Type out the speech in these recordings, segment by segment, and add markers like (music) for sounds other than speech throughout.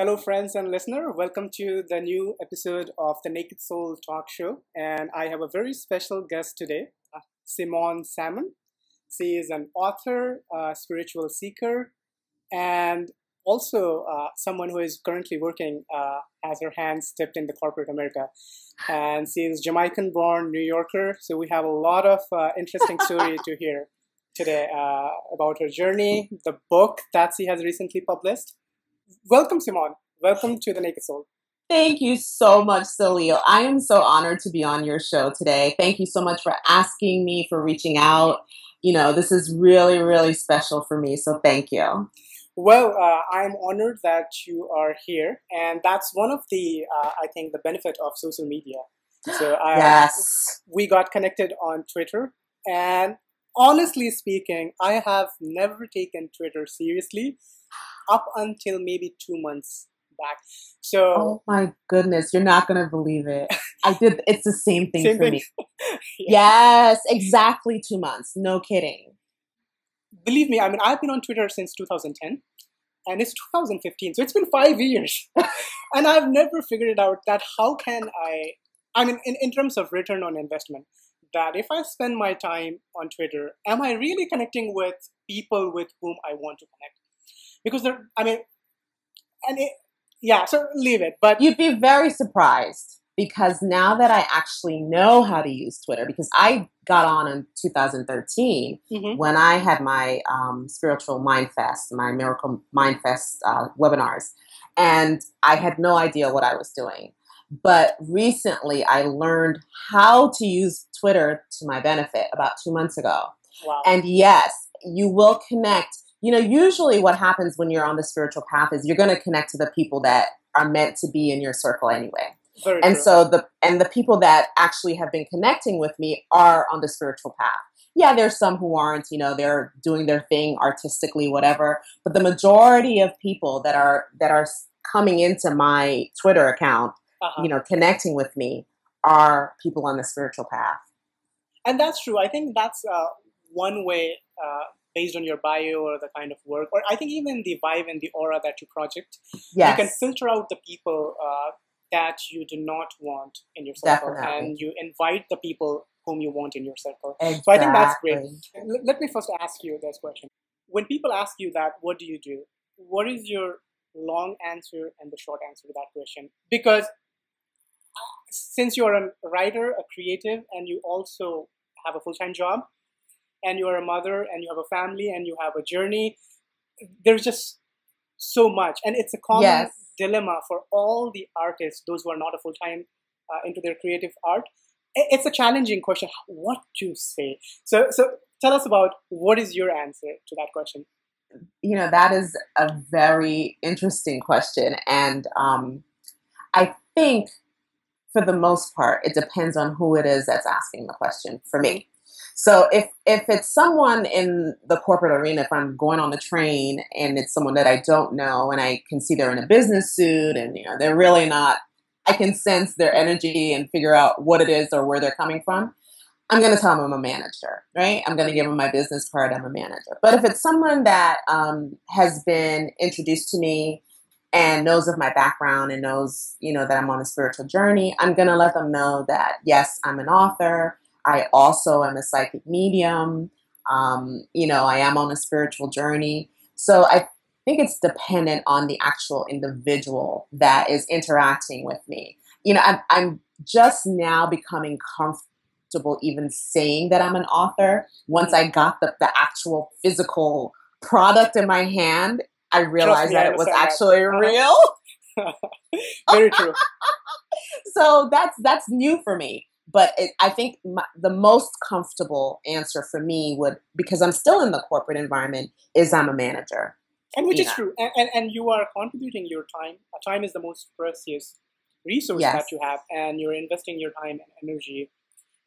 Hello, friends and listener. Welcome to the new episode of the Naked Soul Talk Show. And I have a very special guest today, uh, Simone Salmon. She is an author, a spiritual seeker, and also uh, someone who is currently working, uh, has her hands dipped in the corporate America. And she is Jamaican born New Yorker. So we have a lot of uh, interesting story to hear today uh, about her journey, the book that she has recently published welcome, Simone. Welcome to the Naked Soul. Thank you so much, Salil. I am so honored to be on your show today. Thank you so much for asking me, for reaching out. You know, this is really, really special for me. So thank you. Well, uh, I'm honored that you are here, and that's one of the, uh, I think, the benefit of social media. So (gasps) uh, yes, we got connected on Twitter, and honestly speaking, I have never taken Twitter seriously up until maybe two months back. So, oh my goodness, you're not gonna believe it. I did. It's the same thing same for thing. me. (laughs) yeah. Yes, exactly two months. No kidding. Believe me, I mean, I've been on Twitter since 2010, and it's 2015, so it's been five years, (laughs) and I've never figured it out that how can I? I mean, in, in terms of return on investment, that if I spend my time on Twitter, am I really connecting with people with whom I want to connect? Because there, I mean, and it, yeah, so leave it. But you'd be very surprised because now that I actually know how to use Twitter, because I got on in 2013 mm-hmm. when I had my um, spiritual mind fest, my miracle mind fest uh, webinars, and I had no idea what I was doing. But recently, I learned how to use Twitter to my benefit about two months ago. Wow. And yes, you will connect you know, usually what happens when you're on the spiritual path is you're going to connect to the people that are meant to be in your circle anyway. Very and true. so the and the people that actually have been connecting with me are on the spiritual path. Yeah, there's some who aren't, you know, they're doing their thing artistically whatever, but the majority of people that are that are coming into my Twitter account, uh-huh. you know, connecting with me are people on the spiritual path. And that's true. I think that's uh, one way uh, based on your bio or the kind of work, or I think even the vibe and the aura that you project, yes. you can filter out the people uh, that you do not want in your circle, Definitely. and you invite the people whom you want in your circle. Exactly. So I think that's great. L- let me first ask you this question: When people ask you that, what do you do? What is your long answer and the short answer to that question? Because uh, since you're a writer, a creative, and you also have a full time job, and you are a mother and you have a family and you have a journey there's just so much. And it's a common yes. dilemma for all the artists those who are not a full-time uh, into their creative art. It's a challenging question what to say? So so tell us about what is your answer to that question? You know that is a very interesting question and um, i think for the most part it depends on who it is that's asking the question for me so if if it's someone in the corporate arena, if I'm going on the train and it's someone that I don't know and I can see they're in a business suit and you know they're really not I can sense their energy and figure out what it is or where they're coming from. I'm going to tell them I'm a manager, right? I'm going to give them my business card. I'm a manager. But if it's someone that um, has been introduced to me and knows of my background and knows, you know, that I'm on a spiritual journey, I'm going to let them know that yes, I'm an author. I also am a psychic medium. Um, you know, I am on a spiritual journey. So I think it's dependent on the actual individual that is interacting with me. You know, I'm, I'm just now becoming comfortable even saying that I'm an author. Once I got the, the actual physical product in my hand, I realized me, that I it was actually that. real. (laughs) Very true. (laughs) so that's that's new for me but it, I think my, the most comfortable answer for me would, because I'm still in the corporate environment, is I'm a manager. And which is know. true. And, and, and, you are contributing your time. Time is the most precious resource yes. that you have, and you're investing your time and energy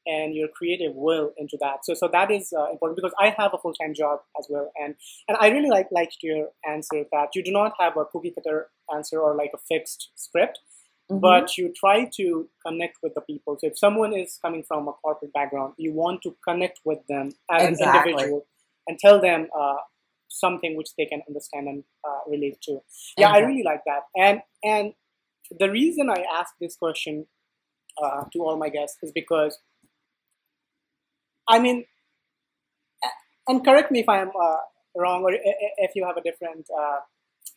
and your creative will into that. So, so that is uh, important because I have a full time job as well, and and I really like liked your answer that you do not have a cookie cutter answer or like a fixed script mm-hmm. but you try to connect with the people. So if someone is coming from a corporate background, you want to connect with them as exactly. an individual and tell them uh, something which they can understand and uh, relate to. Yeah, I really like that. And and the reason I ask this question uh, to all my guests is because, I mean, and correct me if I'm uh, wrong or if you have a different uh,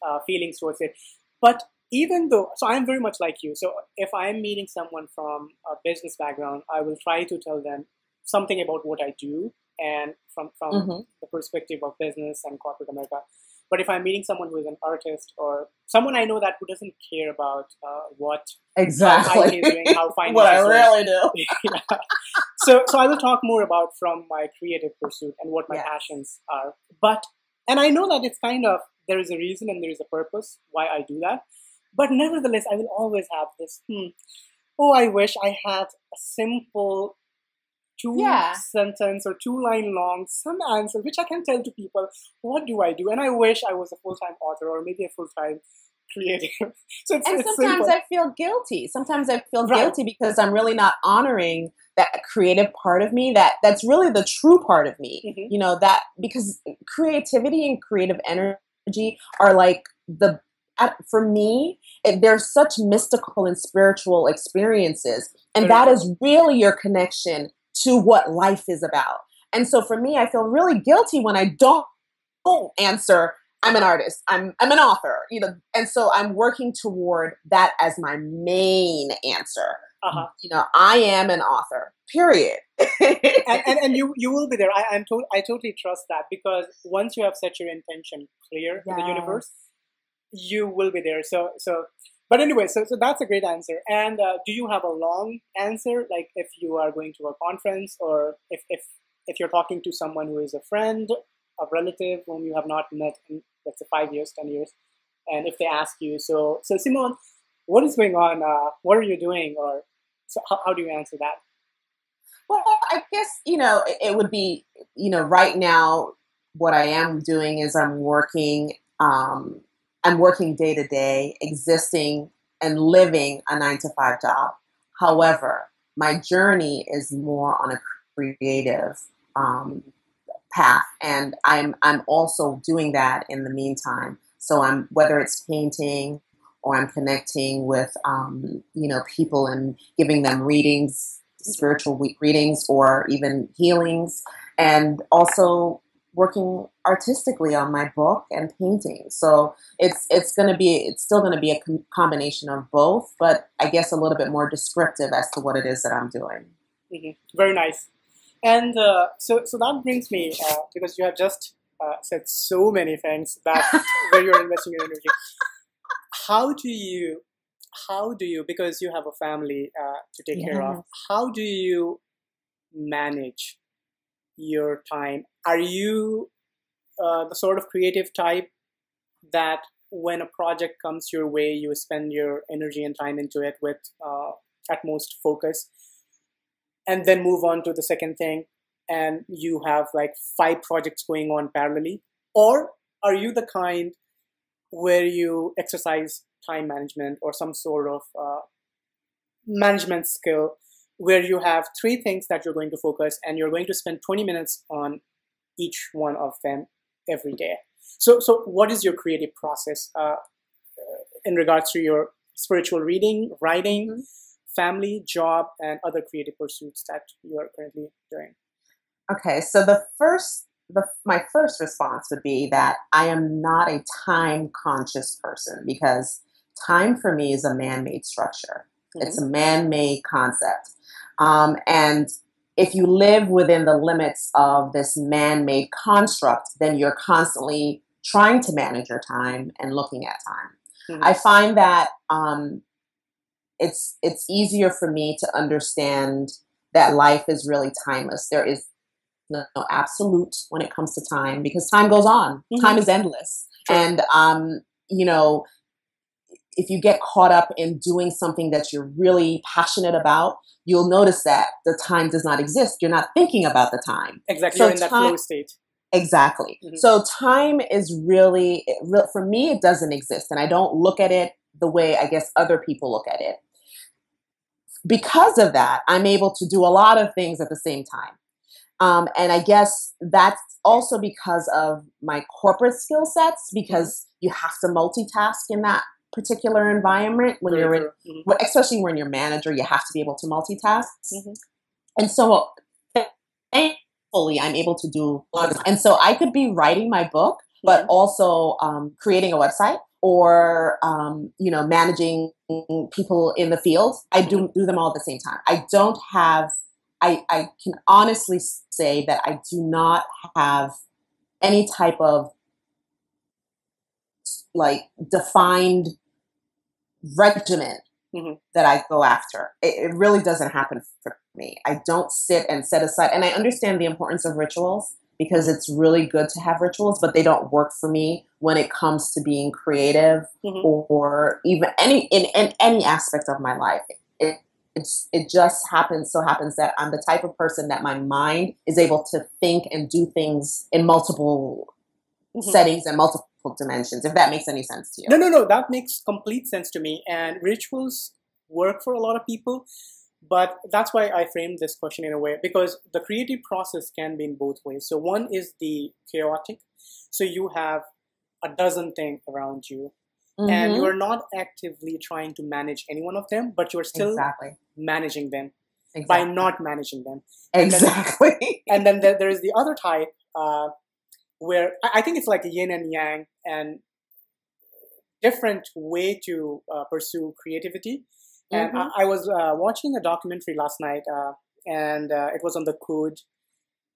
uh, feelings towards it, but even though so i'm very much like you so if i'm meeting someone from a business background i will try to tell them something about what i do and from from mm-hmm. the perspective of business and corporate America. But if I'm meeting someone who is an artist or someone I know that who doesn't care about uh, what exactly how doing, how (laughs) fine what I really do, (laughs) yeah. so so I will talk more about from my creative pursuit and what my yes. passions are. But and I know that it's kind of there is a reason and there is a purpose why I do that. But nevertheless, I will always have this. Hmm, oh, I wish I had a simple two yeah. sentence or two line long some answer which i can tell to people what do i do and i wish i was a full-time author or maybe a full-time creative (laughs) so it's, and sometimes i feel guilty sometimes i feel right. guilty because i'm really not honoring that creative part of me that that's really the true part of me mm-hmm. you know that because creativity and creative energy are like the for me, it, there's such mystical and spiritual experiences, and that is really your connection to what life is about. And so for me, I feel really guilty when I don't, answer I'm an artist. I'm I'm an author. You know, and so I'm working toward that as my main answer. Uh-huh. You know, I am an author. Period. and, (laughs) and, and you you will be there. I I'm to, I totally trust that because once you have set your intention clear yes. in the universe, you will be there. So so but anyway, so, so that's a great answer. And uh, do you have a long answer, like if you are going to a conference or if, if, if you're talking to someone who is a friend, a relative whom you have not met in, let's say, five years, 10 years, and if they ask you, so, so Simone, what is going on? Uh, what are you doing? Or so how, how do you answer that? Well, I guess, you know, it, it would be, you know, right now, what I am doing is I'm working um, I'm working day to day, existing and living a nine to five job. However, my journey is more on a creative um, path, and I'm I'm also doing that in the meantime. So I'm whether it's painting or I'm connecting with um, you know people and giving them readings, spiritual readings, or even healings, and also working artistically on my book and painting. So it's it's going to be it's still going to be a com- combination of both, but I guess a little bit more descriptive as to what it is that I'm doing. Mm-hmm. Very nice. And uh, so so that brings me uh, because you have just uh, said so many things that (laughs) where you're investing your energy. How do you how do you because you have a family uh, to take yes. care of? How do you manage your time. Are you uh, the sort of creative type that when a project comes your way, you spend your energy and time into it with uh, utmost focus, and then move on to the second thing, and you have like five projects going on parallelly? Or are you the kind where you exercise time management or some sort of uh, management skill where you have three things that you're going to focus and you're going to spend 20 minutes on each one of them every day. So, so what is your creative process uh, in regards to your spiritual reading, writing, mm-hmm. family, job, and other creative pursuits that you are currently doing? Okay, so the first, the, my first response would be that I am not a time conscious person because time for me is a man made structure. Mm-hmm. It's a man made concept. Um, and if you live within the limits of this man made construct, then you're constantly trying to manage your time and looking at time. Mm-hmm. I find that um, it's it's easier for me to understand that life is really timeless. There is no, no absolute when it comes to time because time goes on. Mm-hmm. Time is endless, and um, you know if you get caught up in doing something that you're really passionate about, you'll notice that the time does not exist. You're not thinking about the time. Exactly. So you're in time, that flow state. Exactly. Mm-hmm. So time is really, for me, it doesn't exist. And I don't look at it the way I guess other people look at it. Because of that, I'm able to do a lot of things at the same time. Um, and I guess that's also because of my corporate skill sets, because you have to multitask in that particular environment when you're in, mm-hmm. especially when you're manager, you have to be able to multitask. Mm-hmm. And so, thankfully, I'm able to do. And so I could be writing my book, but mm-hmm. also um, creating a website or um, you know managing people in the field. I do mm-hmm. do them all at the same time. I don't have I, I can honestly say that I do not have any type of like defined regimen mm-hmm. that I go after. It, it, really doesn't happen for me. I don't sit and set aside, and I understand the importance of rituals because it's really good to have rituals, but they don't work for me when it comes to being creative mm-hmm. or, even any in, in any aspect of my life. It, it's it just happens so happens that I'm the type of person that my mind is able to think and do things in multiple mm-hmm. settings and multiple dimensions if that makes any sense to you no no no that makes complete sense to me and rituals work for a lot of people but that's why i framed this question in a way because the creative process can be in both ways so one is the chaotic so you have a dozen things around you mm-hmm. and you are not actively trying to manage any one of them but you're still exactly managing them exactly. by not managing them. Exactly. And then, (laughs) and then there, there is the other type uh, where I think it's like a yin and yang and different way to uh, pursue creativity. And mm-hmm. I, I, was uh, watching a documentary last night, uh, and uh, it was on the Code,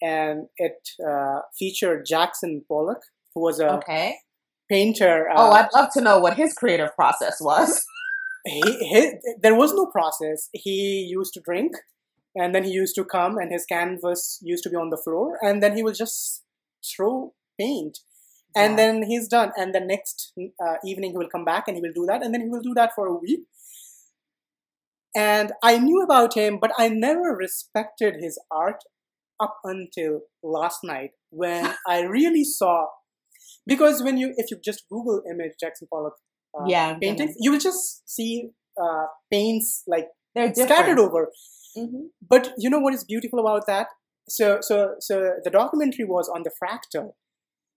and it uh, featured Jackson Pollock, who was a okay. painter. oh, I'd love to know what his creative process was. (laughs) he, there was no process. He used to drink, and then he used to come, and his canvas used to be on the floor, and then he would just throw paint, and yeah. then he's done. And the next uh, evening he will come back and he will do that, and then he will do that for a week. And I knew about him, but I never respected his art up until last night when (laughs) I really saw because when you if you just google image jackson pollock uh, yeah, paintings, you will just see uh, paints like They're scattered over. Mm-hmm. But you know what is beautiful about that? So, so, so the documentary was on the fractal.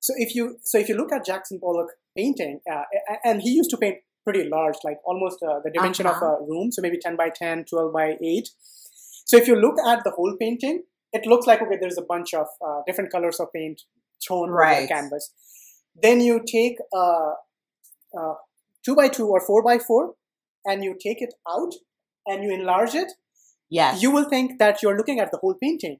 So if you, so if you look at Jackson Pollock painting, uh, and he used to paint pretty large, like almost uh, the dimension uh-huh. of a room, so maybe 10 by 10, 12 by 8. So if you look at the whole painting, it looks like okay, there's a bunch of uh, different colors of paint thrown right. over the canvas. Then you take a, a two by two or four by four and you take it out and you enlarge it, yes. you will think that you're looking at the whole painting.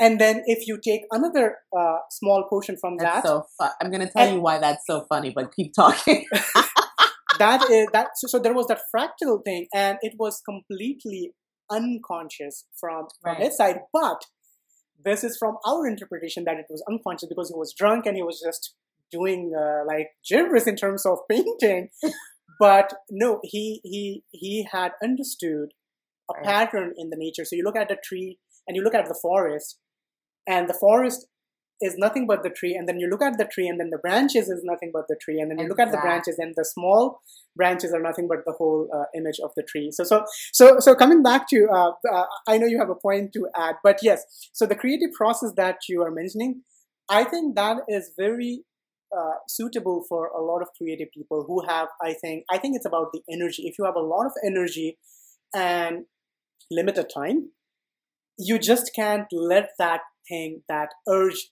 And then if you take another uh, small portion from that's that, so fu- I'm going to tell you why that's so funny, but keep talking. (laughs) that is that. So, so, there was that fractal thing, and it was completely unconscious from, from right. his side. But this is from our interpretation that it was unconscious because he was drunk and he was just doing uh, like gibberish in terms of (laughs) painting. but no, he he he had understood a right. pattern in the nature. So you look at the tree and you look at the forest, and the forest is nothing but the tree, and then you look at the tree, and then the branches is nothing but the tree, and then you exactly. look at the branches, and the small branches are nothing but the whole uh, image of the tree. So, so, so, so coming back to, uh, uh, I know you have a point to add, but yes. So the creative process that you are mentioning, I think that is very uh, suitable for a lot of creative people who have i think i think it's about the energy if you have a lot of energy and limited time you just can't let that thing that urge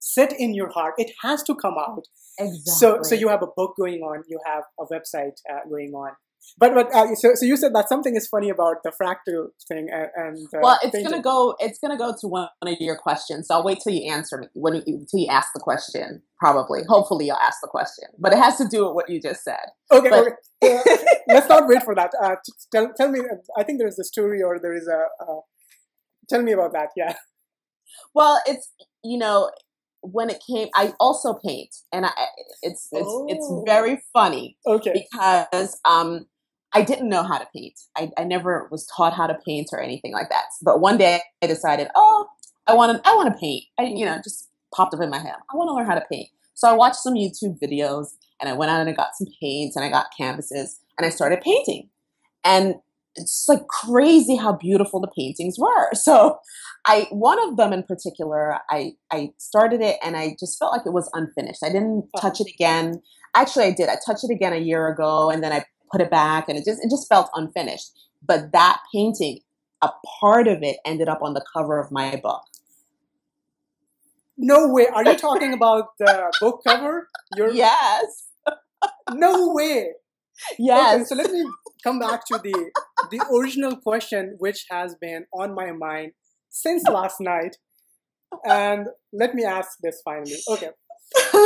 sit in your heart it has to come out exactly. so so you have a book going on you have a website uh, going on but but uh, so so you said that something is funny about the fractal thing and, and uh, well, it's painting. gonna go it's gonna go to one of your questions. So I'll wait till you answer me when you until you ask the question. Probably, hopefully, you'll ask the question. But it has to do with what you just said. Okay, but, okay. Uh, (laughs) let's not wait for that. Uh, tell tell me. I think there is a story or there is a. Uh, tell me about that. Yeah. Well, it's you know when it came i also paint and I, it's it's oh. it's very funny okay because um I didn't know how to paint. I, I never was taught how to paint or anything like that. But one day I decided, oh, I want to I want to paint. I you know just popped up in my head. I want to learn how to paint. So I watched some YouTube videos and I went out and I got some paints and I got canvases and I started painting. And it's like crazy how beautiful the paintings were. (laughs) So I one of them in particular, I I started it and I just felt like it was unfinished. I didn't touch it again. Actually, I did. I touched it again a year ago, and then I put it back, and it just it just felt unfinished. But that painting, a part of it ended up on the cover of my book. No way. Are you talking (laughs) about the book cover? You're... Yes. no way. Yes. Okay, so let me come back to the the original question, which has been on my mind since last night. And let me ask this finally. Okay.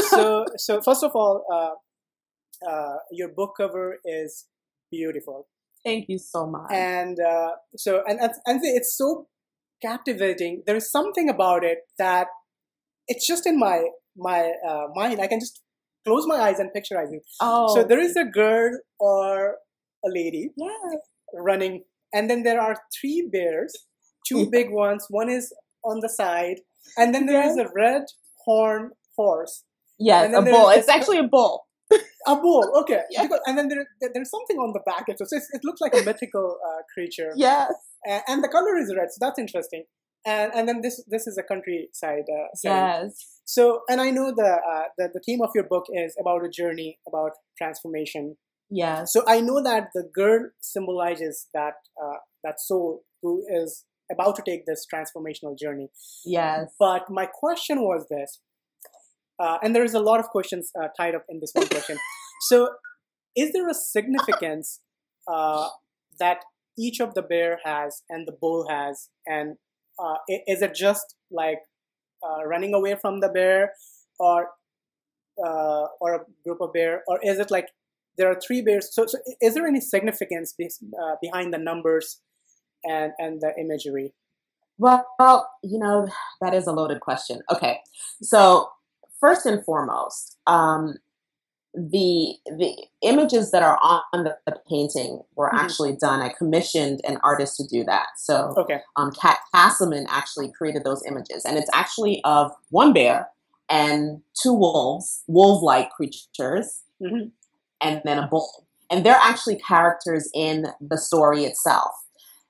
So so first of all, uh, uh, your book cover is beautiful. Thank you so much. And uh, so and and it's so captivating. There is something about it that it's just in my my uh, mind. I can just close my eyes and picturize it. Oh. So there is a girl or a lady yeah. running, and then there are three bears, two yeah. big ones. One is on the side, and then there is a red horn horse. Yes, a bull. It's actually a bull. a bull. Okay. (laughs) Yeah. Because, and then there, there's something on the back. So it looks like a mythical uh, creature. Yes. And, and, the color is red, so that's interesting. And and then this this is a countryside. Uh, yes. So and I know the, uh, the the theme of your book is about a journey about transformation. Yeah. So I know that the girl symbolizes that uh, that soul who is about to take this transformational journey. Yes. But my question was this, uh, and there is a lot of questions uh, tied up in this one question. (laughs) so, is there a significance uh, that each of the bear has and the bull has, and uh, is it just like uh, running away from the bear, or or a group of bear, or is it like there are three bears. So, so is there any significance be, uh, behind the numbers and, and the imagery? Well, well, you know, that is a loaded question. Okay. So, first and foremost, um, the the images that are on the, the painting were mm-hmm. actually done. I commissioned an artist to do that. So, okay. um, Kat Castleman actually created those images, and it's actually of one bear and two wolves, wolf-like creatures, mm-hmm and then a bull. And they're actually characters in the story itself.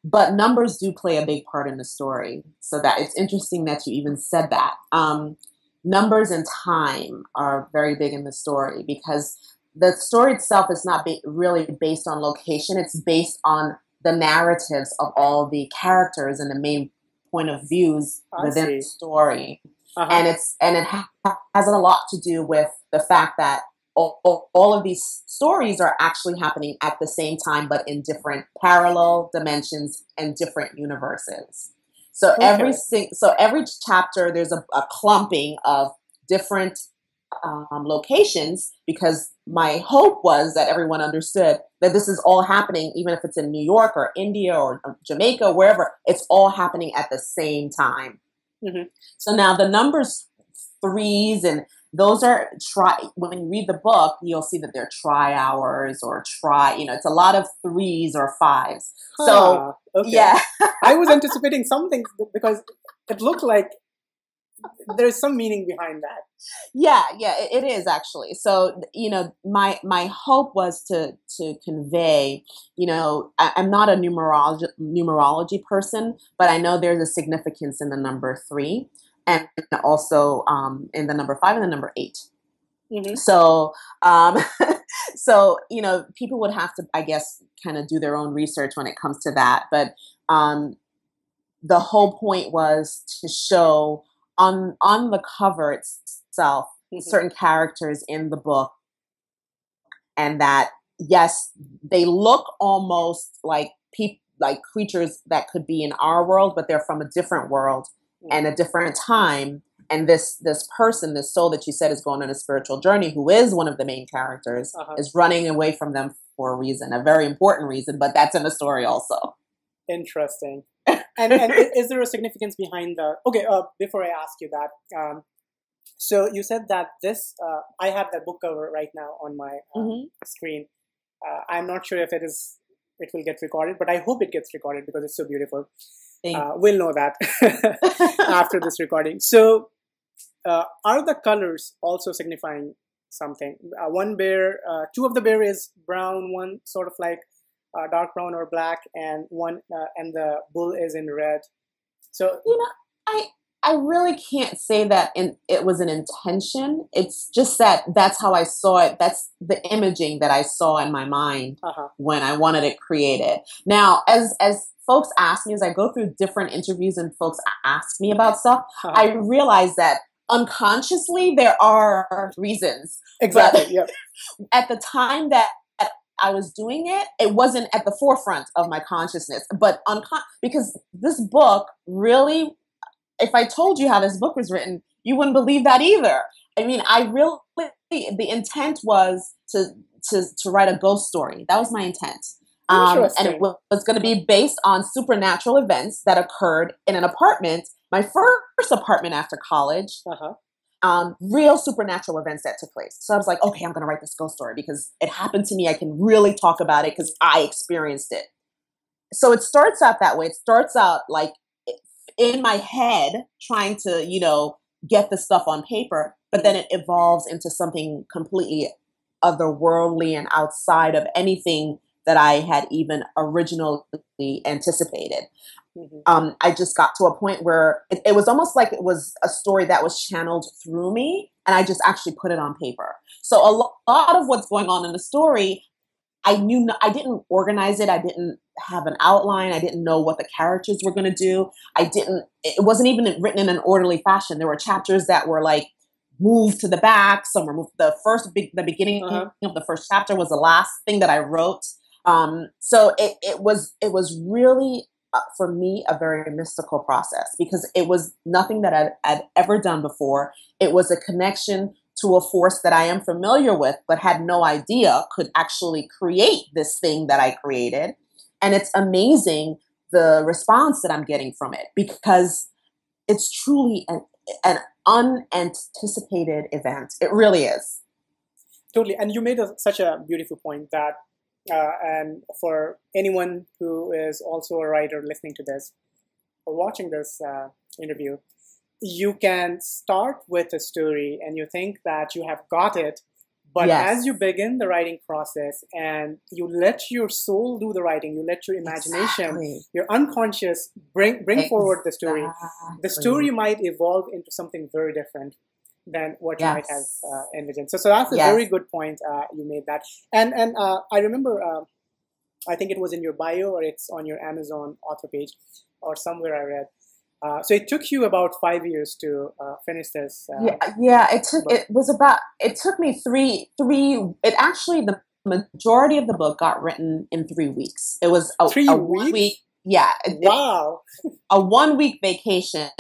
But numbers do play a big part in the story. So that it's interesting that you even said that. Um, numbers and time are very big in the story because the story itself is not ba- really based on location. It's based on the narratives of all the characters and the main point of views I within see. the story. Uh-huh. And it's and it ha- has a lot to do with the fact that all, all, of these stories are actually happening at the same time, but in different parallel dimensions and different universes. So okay. every so every chapter there's a, a clumping of different um, locations because my hope was that everyone understood that this is all happening, even if it's in New York or India or Jamaica, wherever, it's all happening at the same time. Mm-hmm. So now the numbers threes and those are try when you read the book you'll see that they're try hours or try you know it's a lot of threes or fives. Huh, so okay. yeah. (laughs) I was anticipating something because it looked like there's some meaning behind that. Yeah yeah it, it is actually. So you know my my hope was to to convey you know I, i'm not a numerology numerology person but i know there's a significance in the number three and also um, in the number five and the number 8 mm-hmm. So, um, (laughs) so you know, people would have to, I guess, kind of do their own research when it comes to that. But um, the whole point was to show on on the cover itself mm-hmm. certain characters in the book, and that yes, they look almost like people like creatures that could be in our world, but they're from a different world and a different time and this this person this soul that you said is going on a spiritual journey who is one of the main characters uh-huh. is running away from them for a reason a very important reason but that's in the story also. Interesting. (laughs) And, and is there a significance behind the okay uh, before i ask you that um, so you said that this uh, i have that book cover right now on my uh, mm-hmm. screen. Uh, i'm not sure if it is it will get recorded but i hope it gets recorded because it's so beautiful uh, we'll know that (laughs) after this recording. So, uh, are the colors also signifying something? Uh, one bear, uh, two of the bear is brown, one sort of like uh, dark brown or black, and one uh, and the bull is in red. So you know, I I really can't say that in, it was an intention. It's just that that's how I saw it. That's the imaging that I saw in my mind uh-huh. when I wanted it created. Now, as as folks ask me as I go through different interviews and folks ask me about stuff, uh-huh. I realize that unconsciously there are reasons. Exactly. Yeah. (laughs) At the time that I was doing it, it wasn't at the forefront of my consciousness. But uncon- because this book really, if I told you how this book was written, you wouldn't believe that either. I mean, I really the intent was to to to write a ghost story. That was my intent. Um, and it was, was going to be based on supernatural events that occurred in an apartment, my first apartment after college, uh-huh um, real supernatural events that took place. So I was like, okay, I'm going to write this ghost story because it happened to me. I can really talk about it because I experienced it. So it starts out that way. It starts out like in my head, trying to, you know, get the stuff on paper, but then it evolves into something completely otherworldly and outside of anything that I had even originally anticipated. Mm-hmm. Um, I just got to a point where it, it, was almost like it was a story that was channeled through me, and I just actually put it on paper. So a lo- lot of what's going on in the story, I knew no, I didn't organize it. I didn't have an outline. I didn't know what the characters were going to do. I didn't. It wasn't even written in an orderly fashion. There were chapters that were like moved to the back. Some were moved. The first big, the beginning uh-huh. of the first chapter was the last thing that I wrote. Um, so it, it was it was really uh, for me a very mystical process because it was nothing that I'd, I'd ever done before. It was a connection to a force that I am familiar with, but had no idea could actually create this thing that I created. And it's amazing the response that I'm getting from it because it's truly an, an unanticipated event. It really is. Totally. And you made a, such a beautiful point that uh, and for anyone who is also a writer listening to this or watching this uh, interview, you can start with a story and you think that you have got it. But yes. as you begin the writing process and you let your soul do the writing, you let your imagination, exactly. your unconscious bring bring exactly. forward the story. The story might evolve into something very different than what yes. you might have uh, envisioned. So, so that's a yes. very good point uh, you made that. And and uh, I remember, uh, I think it was in your bio or it's on your Amazon author page or somewhere I read. Uh, so it took you about five years to uh, finish this. yeah, yeah. It took. Book. It was about. It took me three. Three. It actually the majority of the book got written in three weeks. It was a, three a weeks? week. Yeah. Wow. (laughs) a one week vacation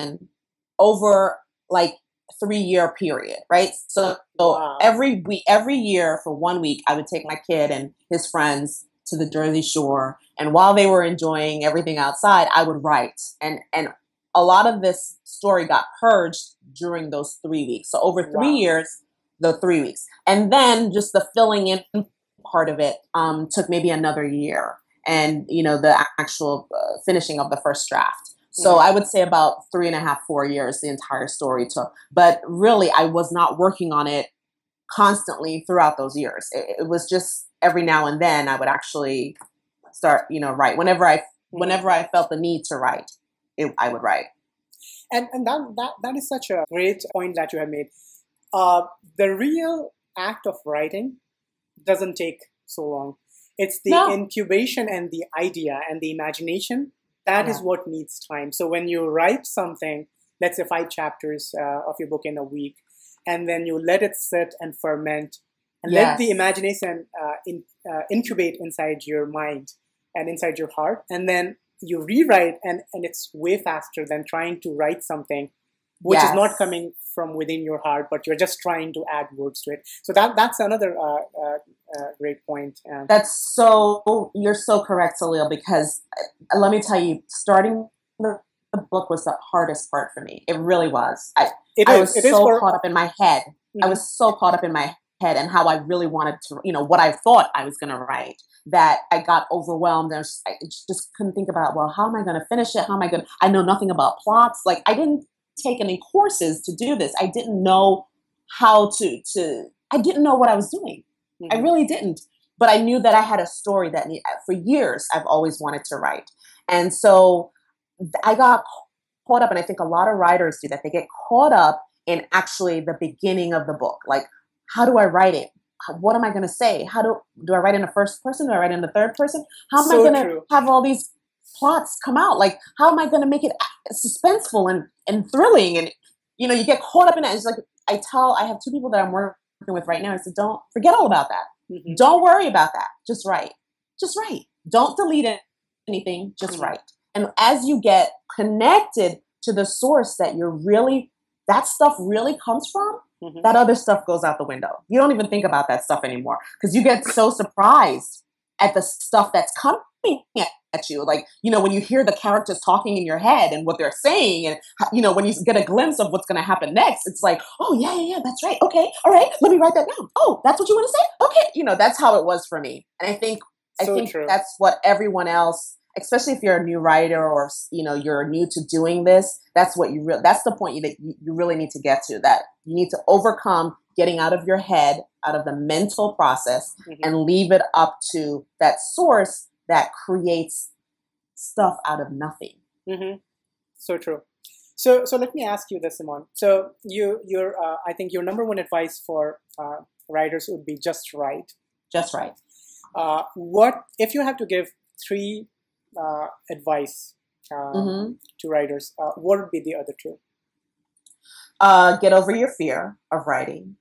over like three year period, right? So, so wow. every week, every year for one week, I would take my kid and his friends to the Jersey Shore, and while they were enjoying everything outside, I would write. And and a lot of this story got purged during those three weeks. So over three wow. years, the three weeks, and then just the filling in part of it um, took maybe another year, and you know the actual uh, finishing of the first draft. So I would say about three and a half, four years the entire story took. But really, I was not working on it constantly throughout those years. It, it was just every now and then I would actually start, you know, write whenever I mm-hmm. whenever I felt the need to write. It, I would write. And and that that that is such a great point that you have made. Uh, the real act of writing doesn't take so long. It's the no. incubation and the idea and the imagination that yeah. is what needs time. So when you write something, let's say five chapters uh, of your book in a week, and then you let it sit and ferment, and yes. let the imagination uh, in, uh, incubate inside your mind and inside your heart, and then you rewrite, and, and it's way faster than trying to write something which yes. is not coming from within your heart, but you're just trying to add words to it. So that that's another uh, uh, uh, great point. that's so you're so correct, Salil. Because uh, let me tell you, starting the, the, book was the hardest part for me. It really was. I, I was so for, caught up in my head. Mm-hmm. I was so caught up in my head and how I really wanted to, you know, what I thought I was going to write that I got overwhelmed and I just couldn't think about, well, how am I going to finish it? How am I going to, I know nothing about plots. Like I didn't take any courses to do this. I didn't know how to, to, I didn't know what I was doing. Mm-hmm. I really didn't. but I knew that I had a story that need, for years I've always wanted to write. And so I got caught up, and I think a lot of writers do that. They get caught up in actually the beginning of the book. Like, how do I write it? What am I going to say? How do do I write in the first person? Do I write in the third person? How am so I going to have all these plots come out? Like, how am I going to make it suspenseful and and thrilling? And you know, you get caught up in it. It's like I tell, I have two people that I'm working with right now. I said, don't forget all about that. Mm-hmm. Don't worry about that. Just write. Just write. Don't delete anything. Just mm-hmm. write. And as you get connected to the source that you're really, that stuff really comes from, mm-hmm. that other stuff goes out the window. You don't even think about that stuff anymore because you get so surprised at the stuff that's coming at you. Like, you know, when you hear the characters talking in your head and what they're saying, and, you know, when you get a glimpse of what's going to happen next, it's like, oh, yeah, yeah, yeah, that's right. Okay, all right, let me write that down. Oh, that's what you want to say? Okay. You know, that's how it was for me. And I think, so I think true. that's what everyone else, especially if you're a new writer or, you know, you're new to doing this, that's what you really, that's the point that you, you really need to get to, that you need to overcome getting out of your head, out of the mental process, mm-hmm. and leave it up to that source that creates stuff out of nothing. Mm-hmm. So true. So, so let me ask you this, Simone. So, you, your, uh, I think your number one advice for uh, writers would be just write. Just write. Uh, what if you have to give three advice um, mm-hmm. to writers? Uh, what would be the other two? Uh, get over your fear of writing.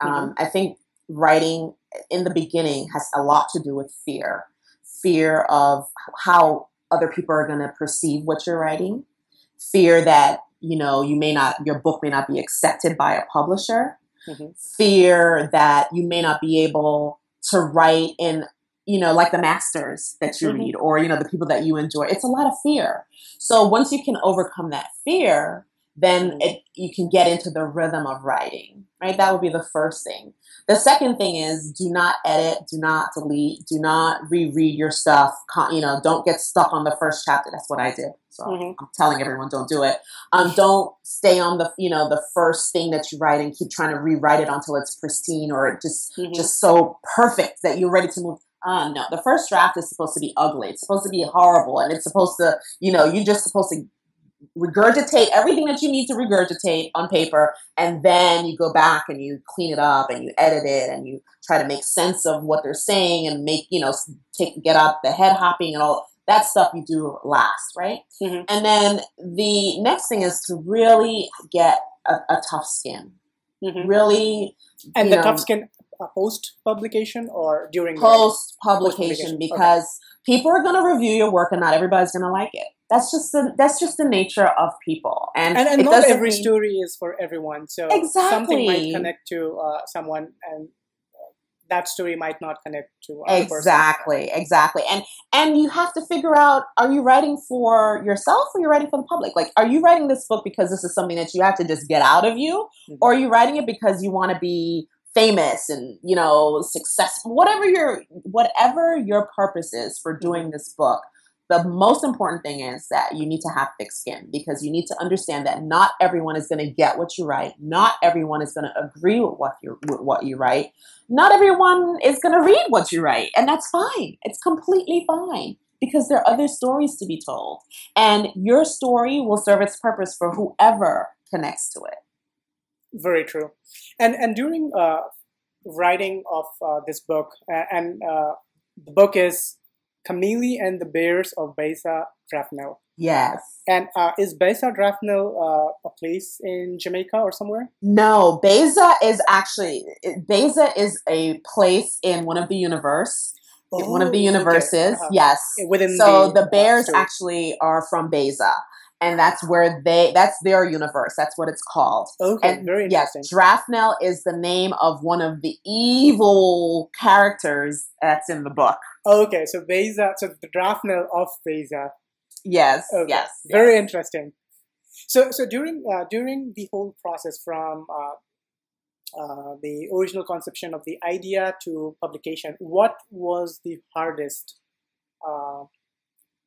Um, mm-hmm. I think writing in the beginning has a lot to do with fear fear of how other people are going to perceive what you're writing, fear that you know you may not your book may not be accepted by a publisher, mm-hmm. fear that you may not be able to write in you know like the masters that you mm-hmm. read or you know the people that you enjoy. It's a lot of fear. So once you can overcome that fear, then mm-hmm. it, you can get into the rhythm of writing, right? That would be the first thing. The second thing is do not edit, do not delete, do not reread your stuff. You know, don't get stuck on the first chapter. That's what I did. So mm-hmm. I'm telling everyone, don't do it. Um, don't stay on the you know the first thing that you write and keep trying to rewrite it until it's pristine or just mm-hmm. just so perfect that you're ready to move. Uh, no, the first draft is supposed to be ugly. It's supposed to be horrible, and it's supposed to, you know, you're just supposed to regurgitate everything that you need to regurgitate on paper and then you go back and you clean it up and you edit it and you try to make sense of what they're saying and make you know take get out the head hopping and all that stuff you do last right mm-hmm. and then the next thing is to really get a, a tough skin mm-hmm. really and the know, tough skin post publication or during post publication because okay. people are going to review your work and not everybody's going to like it that's just the that's just the nature of people and and, and not every mean... story is for everyone so exactly. something might connect to uh, someone and uh, that story might not connect to exactly person. exactly and and you have to figure out are you writing for yourself or you're writing for the public like are you writing this book because this is something that you have to just get out of you mm-hmm. or are you writing it because you want to be famous and you know successful whatever your whatever your purpose is for doing mm-hmm. this book the most important thing is that you need to have thick skin because you need to understand that not everyone is going to get what you write. Not everyone is going to agree with what you with what you write. Not everyone is going to read what you write, and that's fine. It's completely fine because there are other stories to be told, and your story will serve its purpose for whoever connects to it. Very true. And and during uh, writing of uh, this book, and uh, the book is Camille and the Bears of Beisa Drafnel. Yes. And uh, is Beisa Drafnel uh, a place in Jamaica or somewhere? No, Beisa is actually Beisa is a place in one of the universe. Oh, one of the oh, universes, okay. uh-huh. yes. Within so the, the Bears actually are from Beisa and that's where they that's their universe. That's what it's called. Okay and very interesting. Yes drafnel is the name of one of the evil characters that's in the book. Okay so beisa so the drafnel of beisa. Yes okay. yes very yes. interesting. So so during uh, during the whole process from uh, uh, the original conception of the idea to publication what was the hardest uh,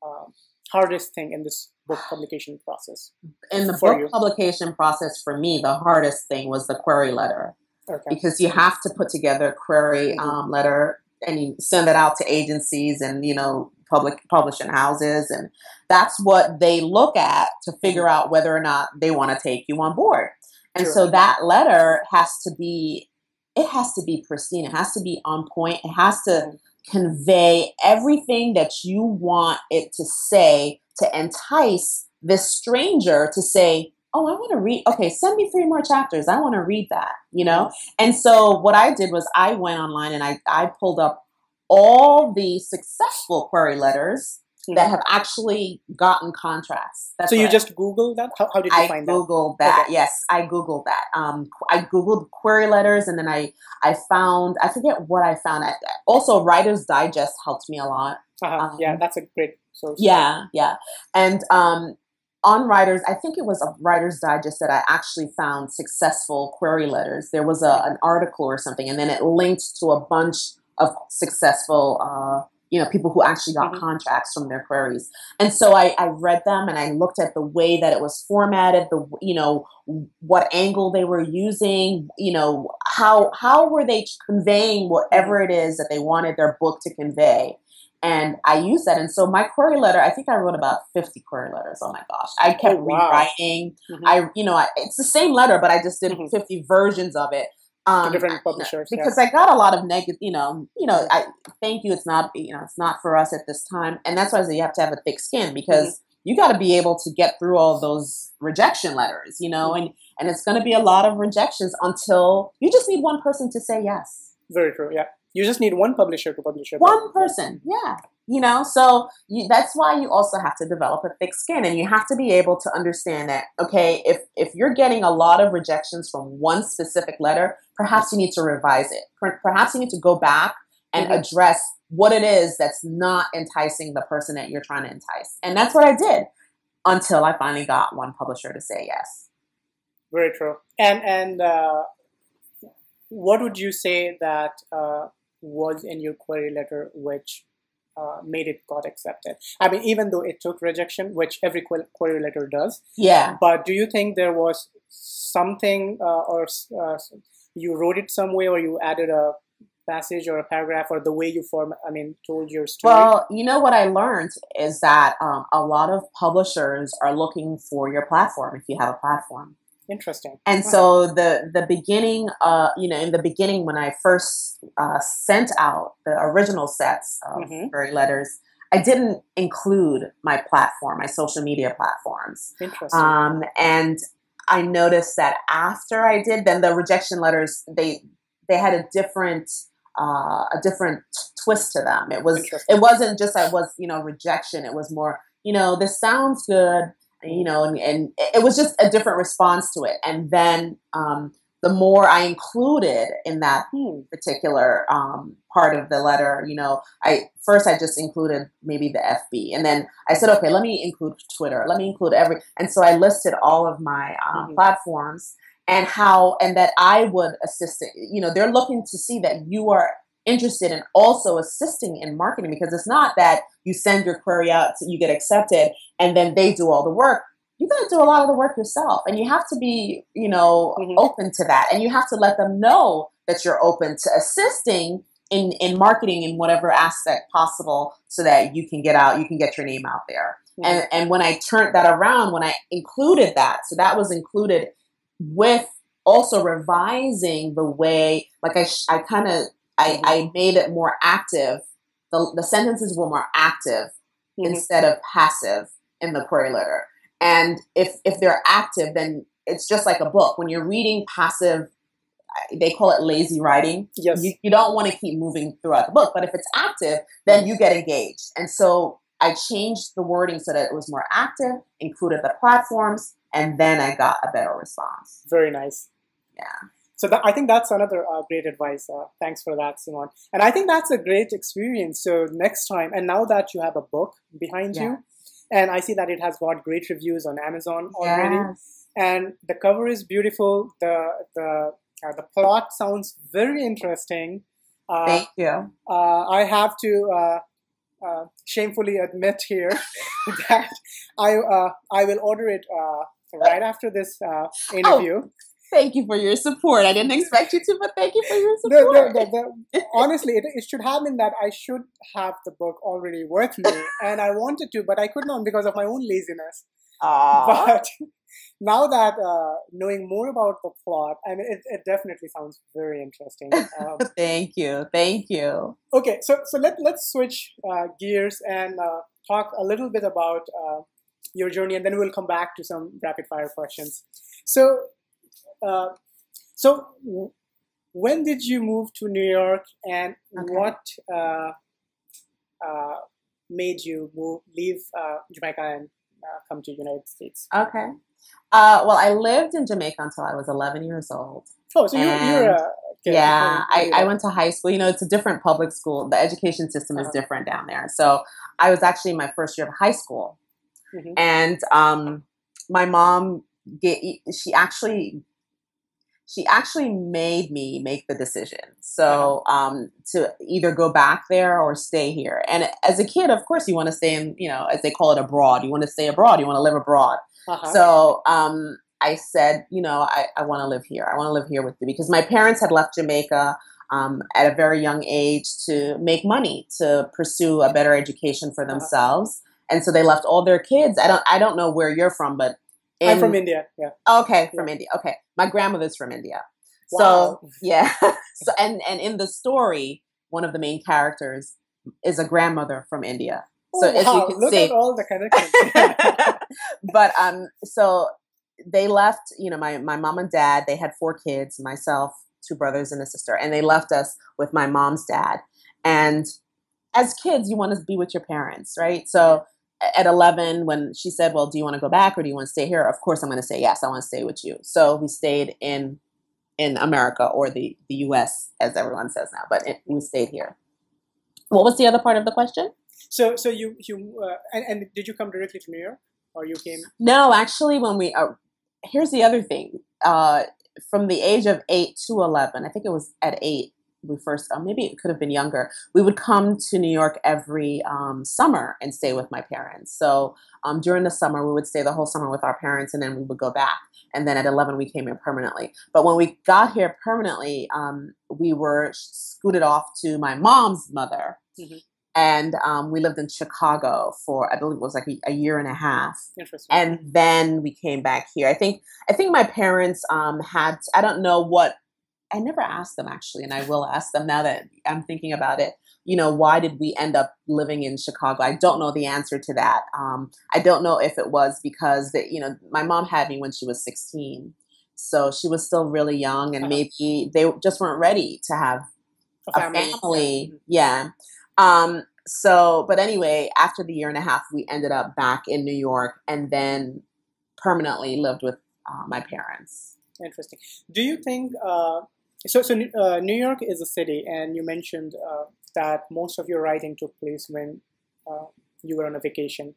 uh, hardest thing in this book publication process? In the book you? publication process, for me, the hardest thing was the query letter. Okay. Because you have to put together a query mm-hmm. um, letter and you send it out to agencies and you know public publishing houses and that's what they look at to figure out whether or not they want to take you on board and sure. so that letter has to be it has to be pristine it has to be on point it has to mm-hmm. convey everything that you want it to say to entice this stranger to say oh, I want to read. Okay, send me three more chapters. I want to read that, you know? And so what I did was I went online and I, I pulled up all the successful query letters mm-hmm. that have actually gotten contracts. That's so you just Googled that? How, how did you find that? I find Googled that? that. Okay. Yes, I Googled that. Um, I Googled query letters and then I, I found, I forget what I found. I, also, Writer's Digest helped me a lot. Uh-huh. Um, yeah, that's a great source. Yeah, yeah. And um, on writers i think it was a writers digest that i actually found successful query letters there was a, an article or something and then it linked to a bunch of successful uh, you know people who actually got mm-hmm. contracts from their queries and so I, I read them and i looked at the way that it was formatted the you know what angle they were using you know how how were they conveying whatever mm-hmm. it is that they wanted their book to convey and I use that. And so my query letter, I think I wrote about 50 query letters. Oh my gosh. I kept oh, wow. rewriting. Mm-hmm. I, you know, I, it's the same letter, but I just did mm-hmm. 50 versions of it. Um, different publishers. Because yeah. I got a lot of negative, you know, you know, I thank you. It's not, you know, it's not for us at this time. And that's why I say you have to have a thick skin because mm-hmm. you got to be able to get through all those rejection letters, you know, mm-hmm. and, and it's going to be a lot of rejections until you just need one person to say yes. Very true. Yeah. You just need one publisher to publish your book. One person, yeah. You know, so you, that's why you also have to develop a thick skin, and you have to be able to understand that. Okay, if if you're getting a lot of rejections from one specific letter, perhaps you need to revise it. Perhaps you need to go back and mm-hmm. address what it is that's not enticing the person that you're trying to entice. And that's what I did until I finally got one publisher to say yes. Very true. And and uh, what would you say that uh, was in your query letter which uh, made it got accepted. I mean, even though it took rejection, which every query letter does. Yeah. But do you think there was something, uh, or uh, you wrote it some way, or you added a passage or a paragraph, or the way you form? I mean, told your story. Well, you know what I learned is that um, a lot of publishers are looking for your platform if you have a platform. Interesting. And so the the beginning, uh, you know, in the beginning when I first uh, sent out the original sets of mm-hmm. letters, I didn't include my platform, my social media platforms. Interesting. Um, and I noticed that after I did, then the rejection letters they they had a different uh, a different twist to them. It was it wasn't just I was you know rejection. It was more you know this sounds good you know, and, and it was just a different response to it. And then um, the more I included in that hmm. particular um, part of the letter, you know, I first I just included maybe the FB, and then I said, okay, let me include Twitter, let me include every, and so I listed all of my um, mm-hmm. platforms and how, and that I would assist it. You know, they're looking to see that you are interested in also assisting in marketing because it's not that you send your query out, so you get accepted, and then they do all the work. You got to do a lot of the work yourself, and you have to be, you know, mm-hmm. open to that, and you have to let them know that you're open to assisting in in marketing in whatever aspect possible, so that you can get out, you can get your name out there. Mm-hmm. And and when I turned that around, when I included that, so that was included with also revising the way, like I I kind of I, I made it more active. The, the sentences were more active mm-hmm. instead of passive in the query letter. And if if they're active, then it's just like a book. When you're reading passive, they call it lazy writing. Yes. You, you don't want to keep moving throughout the book. But if it's active, then you get engaged. And so I changed the wording so that it was more active, included the platforms, and then I got a better response. Very nice. Yeah. So that, I think that's another uh, great advice. Uh, thanks for that, Simon. And I think that's a great experience. So next time, and now that you have a book behind yeah. you, and I see that it has got great reviews on Amazon already, yes. and the cover is beautiful. The the uh, the plot sounds very interesting. Uh, Thank you. Uh, I have to. Uh, shamefully admit here (laughs) that I I will order it right after this interview. Oh thank you for your support. I didn't expect you to, but thank you for your support. The, the, the, honestly, it, it should have been that I should have the book already with me, (laughs) and I wanted to, but I could not because of my own laziness. Aww. But (laughs) now that uh, knowing more about the plot, I mean, it, it definitely sounds very interesting. (laughs) Um, thank you, thank you. Okay, so so let let's switch uh, gears and uh, talk a little bit about uh, your journey, and then we'll come back to some rapid fire questions. So, uh, so when did you move to New York, and okay. what uh, made you move leave Jamaica and come to the United States? Okay. Uh, well, I lived in Jamaica until I was 11 years old. Oh, so you're, you're a kid. Yeah, I, I, went to high school. You know, it's a different public school. The education system is uh-huh. different down there. So I was actually in my first year of high school. Mm-hmm. And um, my mom, get, she actually she actually made me make the decision. So uh-huh. um, to either go back there or stay here. And as a kid, of course, you want to stay in, you know, as they call it abroad. You want to stay abroad. You want to live abroad. Uh-huh. So um, I said, you know, I, I want to live here. I want to live here with you because my parents had left Jamaica um, at a very young age to make money to pursue a better education for uh-huh. themselves. And so they left all their kids. I don't I don't know where you're from, but in, I'm from India. Yeah. Okay, from yeah. India. Okay, my grandmother's from India. Wow. So yeah. (laughs) so and and in the story, one of the main characters is a grandmother from India. So oh, as wow. you can Look see, at all the connections. (laughs) (laughs) but um, so they left. You know, my my mom and dad. They had four kids. Myself, two brothers, and a sister, and they left us with my mom's dad. And as kids, you want to be with your parents, right? So at 11 when she said well do you want to go back or do you want to stay here? Of course i'm going to say yes i want to stay with you. So we stayed in in america or the the us as everyone says now but it, we stayed here. What was the other part of the question? So so you you uh, and, and, did you come directly to new york or you came? No actually when we uh, here's the other thing uh, from the age of 8 to 11 i think it was at 8 we first, uh, maybe it could have been younger, we would come to New York every um, summer and stay with my parents. So um, during the summer, we would stay the whole summer with our parents and then we would go back. And then at 11, we came here permanently. But when we got here permanently, um, we were scooted off to my mom's mother. Mm-hmm. And um, we lived in Chicago for I believe it was like a, a, year and a half. Interesting. And then we came back here. I think I think my parents um, had I don't know what I never asked them actually, and I will ask them now that I'm thinking about it. You know, why did we end up living in Chicago? I don't know the answer to that. Um, I don't know if it was because that you know my mom had me when she was 16, so she was still really young, and uh-huh. maybe they just weren't ready to have a family. A family. Mm-hmm. Yeah. Um, so, but anyway, after the year and a half, we ended up back in New York, and then permanently lived with uh, my parents. Interesting. Do you think? Uh, so, so uh, New York is a city, and you mentioned uh, that most of your writing took place when uh, you were on a vacation.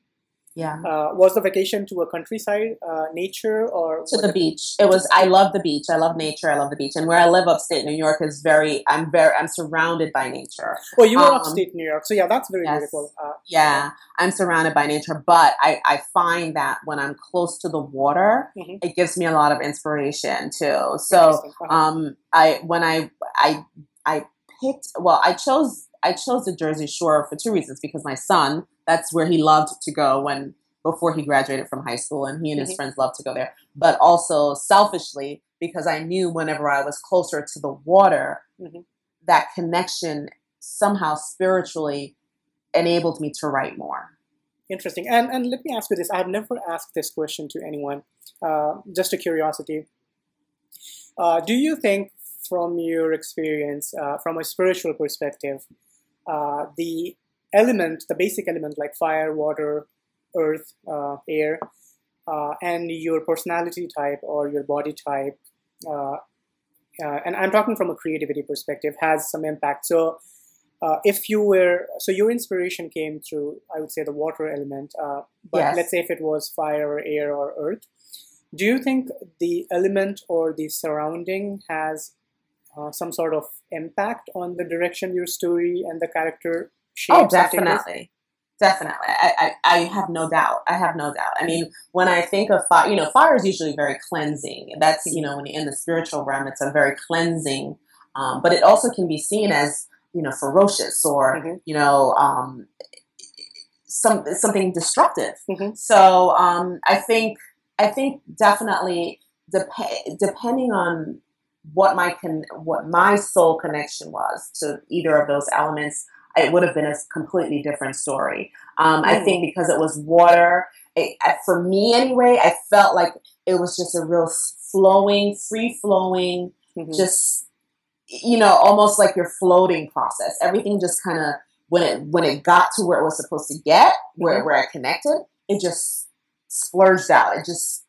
Yeah. Uh, was the vacation to a countryside, uh, nature, or to the beach? It was. I love the beach. I love nature. I love the beach. And where I live, upstate New York, is very. I'm very. I'm surrounded by nature. Well, you were um, upstate New York, so yeah, that's very yes, beautiful. Uh, yeah, I'm surrounded by nature, but I I find that when I'm close to the water, mm-hmm. it gives me a lot of inspiration too. So, uh-huh. um, I when I I I picked. Well, I chose I chose the Jersey Shore for two reasons. Because my son that's where he loved to go when before he graduated from high school and he and his mm-hmm. friends loved to go there but also selfishly because i knew whenever i was closer to the water mm-hmm. that connection somehow spiritually enabled me to write more interesting and and let me ask you this i've never asked this question to anyone uh, just a curiosity uh, do you think from your experience uh, from a spiritual perspective uh, the element, the basic element like fire, water, earth, uh, air, uh, and your personality type or your body type, uh, uh and I'm talking from a creativity perspective, has some impact. So, uh, if you were, so your inspiration came through, I would say, the water element, uh, but yes. let's say if it was fire or air or earth, do you think the element or the surrounding has some sort of impact on the direction your story and the character oh, definitely. Definitely. I, I, I, have no doubt. I have no doubt. I mean, when I think of fire, you know, fire is usually very cleansing. That's, you know, when in the spiritual realm, it's a very cleansing, um, but it also can be seen as, you know, ferocious or, mm-hmm. you know, um, some, something destructive. Mm-hmm. So um, I think, I think definitely dep- depending on what my con- what my soul connection was to either of those elements, it would have been a completely different story. Um, mm. I think because it was water, it, for me anyway, I felt like it was just a real flowing, free flowing, mm-hmm. just you know, almost like your floating process. Everything just kind of when it when it got to where it was supposed to get, where mm-hmm. where I connected, it just splurged out. It just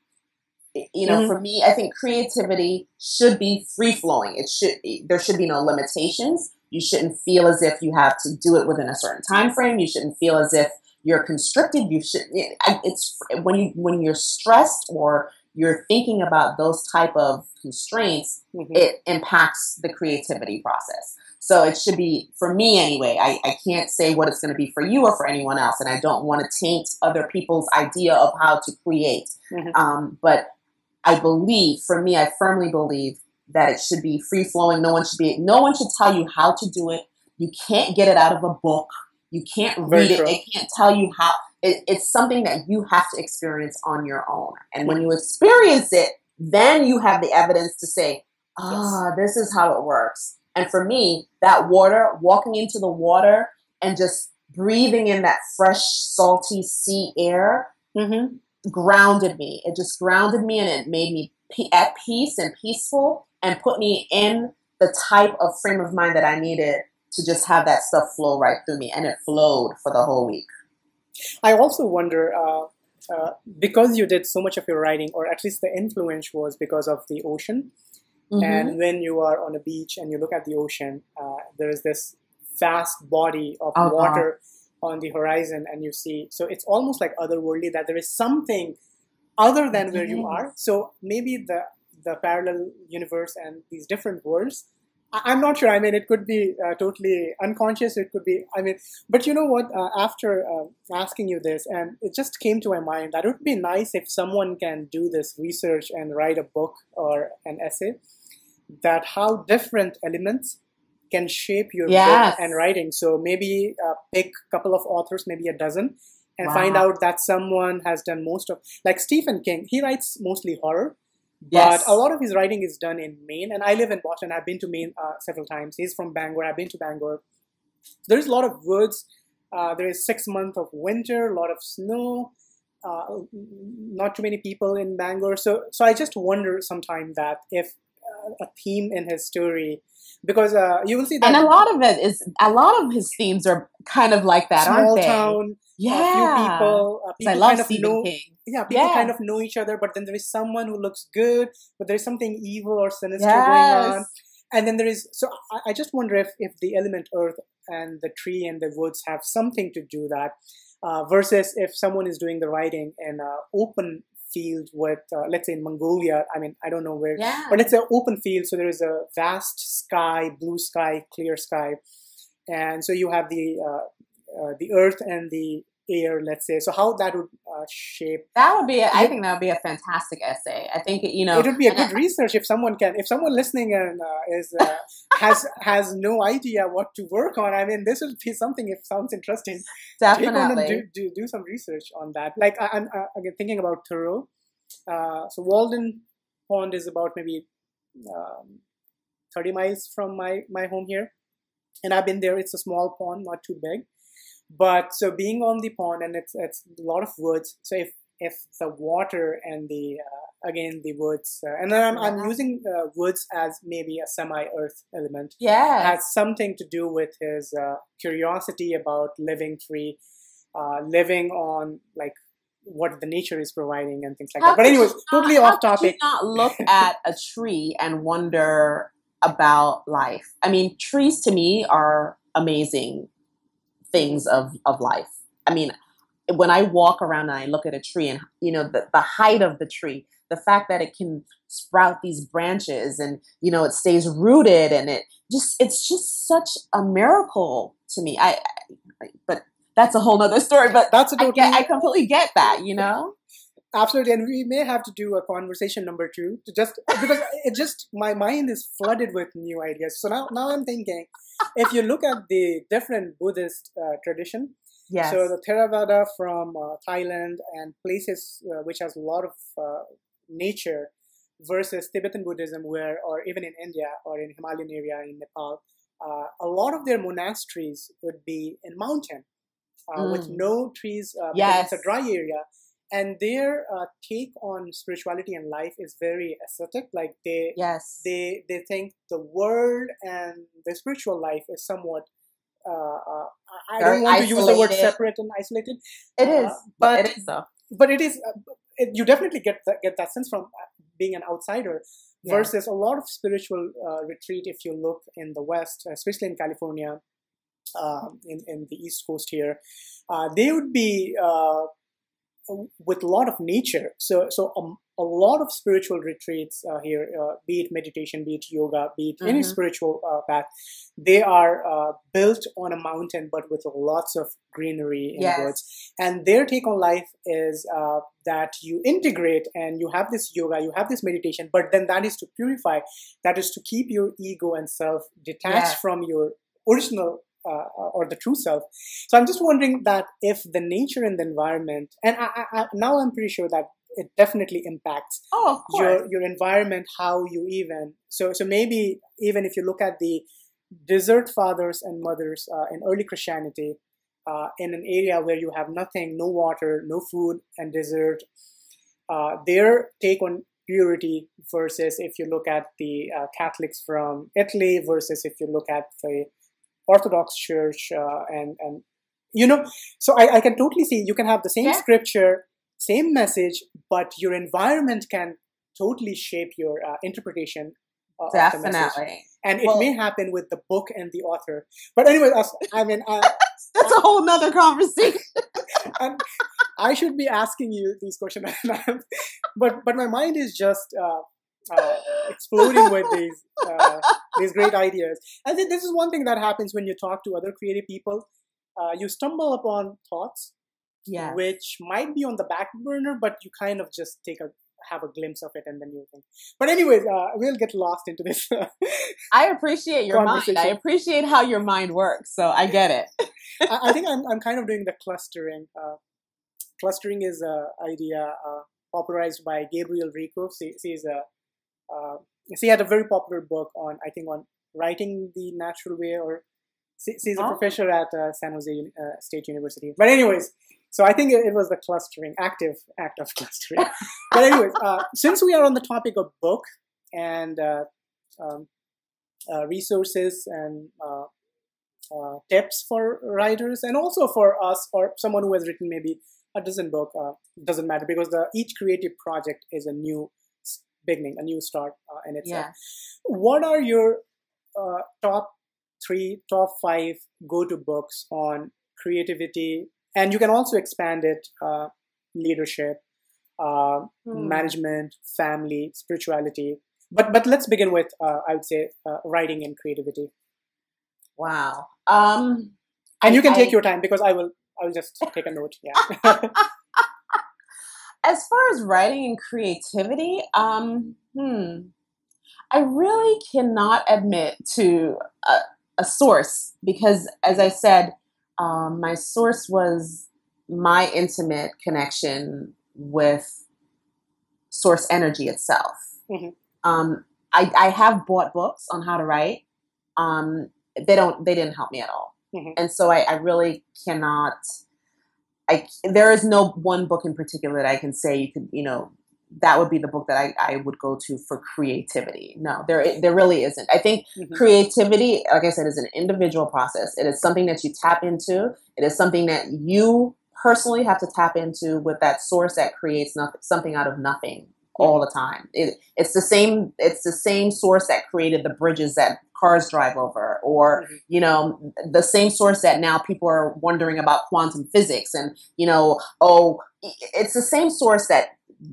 you know, mm-hmm. for me, I think creativity should be free flowing. It should there should be no limitations. You shouldn't feel as if you have to do it within a certain time frame. You shouldn't feel as if you're constricted. You should. It's when you when you're stressed or you're thinking about those type of constraints, mm-hmm. it impacts the creativity process. So it should be for me anyway. I, I can't say what it's going to be for you or for anyone else, and I don't want to taint other people's idea of how to create. Mm-hmm. Um, but I believe, for me, I firmly believe that it should be free flowing. No one should be, no one should tell you how to do it. You can't get it out of a book. You can't read it. It can't tell you how. It, it's something that you have to experience on your own. And when you experience it, then you have the evidence to say, ah, yes. this is how it works. And for me, that water, walking into the water and just breathing in that fresh, salty sea air, mm-hmm grounded me. It just grounded me and it made me at peace and peaceful and put me in the type of frame of mind that I needed to just have that stuff flow right through me. And it flowed for the whole week. I also wonder uh, uh, because you did so much of your writing, or at least the influence was because of the ocean. Mm-hmm. And when you are on a beach and you look at the ocean, uh, there is this vast body of uh-huh. water on the horizon and you see so it's almost like otherworldly that there is something other than where you are. So maybe the the parallel universe and these different worlds i'm not sure. I mean it could be uh, totally unconscious. It could be i mean but you know what? Uh, after uh, asking you this and it just came to my mind that it would be nice if someone can do this research and write a book or an essay that how different elements can shape your yes. book and writing. So maybe uh, pick a couple of authors, maybe a dozen, and wow. find out that someone has done most of, like Stephen King, he writes mostly horror. Yes. But a lot of his writing is done in Maine, and I live in Boston. I've been to Maine uh, several times. He's from Bangor. I've been to Bangor. There's a lot of woods. Uh, there is six months of winter, a lot of snow. Uh, not too many people in Bangor. So, so I just wonder sometimes that if uh, a theme in his story because uh, you will see that. And a lot of it is a lot of his themes are kind of like that, Small aren't they? town, yeah. A few people, uh, people I love kind of Stephen know, King. Yeah, people yeah. kind of know each other, but then there is someone who looks good, but there's something evil or sinister yes. going on. And then there is so I, I just wonder if if the element earth and the tree and the woods have something to do that. Uh, versus if someone is doing the writing in an open field with, uh, let's say in Mongolia, I mean, I don't know where, yeah. but it's an open field. So there is a vast sky, blue sky, clear sky. And so you have the, uh, uh, the earth and the air, let's say. So how that would uh, shape. That would be, a, I think that would be a fantastic essay. I think, you know. It would be a good research if someone can, if someone listening and uh, is, uh, has, has no idea what to work on. I mean, this would be something if sounds interesting. Definitely. Do, do, do, some research on that. Like I, am uh, again thinking about Thoreau. Uh, so Walden Pond is about maybe um, 30 miles from my, my home here. And I've been there. It's a small pond, not too big but so being on the pond and it's it's a lot of woods. So if if the water and the uh, again the woods uh, and then I'm, yeah. I'm using uh, woods as maybe a semi-earth element. Yeah, has something to do with his uh, curiosity about living free, uh, living on like what the nature is providing and things like how that. But anyways, totally off topic. not (laughs) look at a tree and wonder about life. I mean, trees to me are amazing things of of life. I mean, when I walk around and I look at a tree and you know the, the height of the tree, the fact that it can sprout these branches and you know it stays rooted and it just it's just such a miracle to me. I, I but that's a whole nother story. But that's a I, get, I completely get that. You know. Absolutely, and we may have to do a conversation number two to just because it just my mind is flooded with new ideas. So now, now I'm thinking, if you look at the different Buddhist uh, tradition, yes. so the Theravada from uh, Thailand and places uh, which has a lot of uh, nature, versus Tibetan Buddhism, where or even in India or in Himalayan area in Nepal, uh, a lot of their monasteries would be in mountain uh, mm. with no trees. yes. it's a dry area and their uh, take on spirituality and life is very ascetic like they yes they they think the world and the spiritual life is somewhat uh, uh, I don't want isolated. to use the word separate and isolated. It is, uh, but it is though. But it is. Uh, it, you definitely get that, get that sense from uh, being an outsider. Yeah. Versus a lot of spiritual retreat, if you look in the West, especially in California, um, in in the East Coast here, they would be with a lot of nature. So, so um, a lot of spiritual retreats uh, here, uh, be it meditation, be it yoga, be it mm-hmm. any spiritual uh, path, they are uh, built on a mountain, but with lots of greenery and yes. woods. And their take on life is uh, that you integrate and you have this yoga, you have this meditation, but then that is to purify, that is to keep your ego and self detached from your original uh, or the true self. So I'm just wondering that if the nature and the environment, and I, I, now I'm pretty sure that it definitely impacts oh, your your environment, how you even. So so maybe even if you look at the desert fathers and mothers uh, in early Christianity, uh, in an area where you have nothing, no water, no food, and desert, uh, their take on purity versus if you look at the uh, Catholics from Italy versus if you look at the Orthodox Church uh, and and you know, so I, I can totally see you can have the same yeah. scripture, same message, but your environment can totally shape your uh, interpretation. Uh, Definitely, and it well, may happen with the book and the author. But anyway, I mean, uh, (laughs) that's a whole nother conversation. (laughs) and I should be asking you these questions, (laughs) but but my mind is just uh, uh, exploding with these uh, these great ideas. And this is one thing that happens when you talk to other creative people. Uh, you stumble upon thoughts, yeah. which might be on the back burner, but you kind of just take a have a glimpse of it and then you think. But anyways, uh, we'll get lost into this. I appreciate your mind. I appreciate how your mind works, so I get it. (laughs) I, I, think I'm I'm kind of doing the clustering. Uh, clustering is an idea uh, popularized by Gabriele Rico. She, she's a uh, she had a very popular book on, I think, on writing the natural way, or she's a oh. professor at uh, San Jose uh, State University. But anyways, so I think it, was the clustering, active act of (laughs) clustering. but anyways, uh, since we are on the topic of book and uh, um, uh, resources and uh, tips for writers, and also for us or someone who has written maybe a dozen book, doesn't matter because the, each creative project is a new beginning, a new start uh, in itself. Yeah. What are your uh, top three, top five go-to books on creativity? And you can also expand it: uh, leadership, mm. management, family, spirituality. But but let's begin with uh, I would say uh, writing and creativity. Wow. Um, and you can take I, your time because I will I will just take a note. Yeah. (laughs) (laughs) as far as writing and creativity, um, hmm, I really cannot admit to a, a source because, as I said, um, my source was my intimate connection with source energy itself. Mm-hmm. Um, I, I, have bought books on how to write. Um, they don't. They didn't help me at all, mm-hmm. and so I, I really cannot I there is no one book in particular that I can say you could you know that would be the book that I, I would go to for creativity. No, there there really isn't. I think mm-hmm. creativity, like I said, is an individual process. It is something that you tap into. It is something that you personally have to tap into with that source that creates nothing, something out of nothing all the time. It, it's the same. It's the same source that created the bridges that cars drive over, or mm-hmm. you know, the same source that now people are wondering about quantum physics, and you know, oh, it's the same source that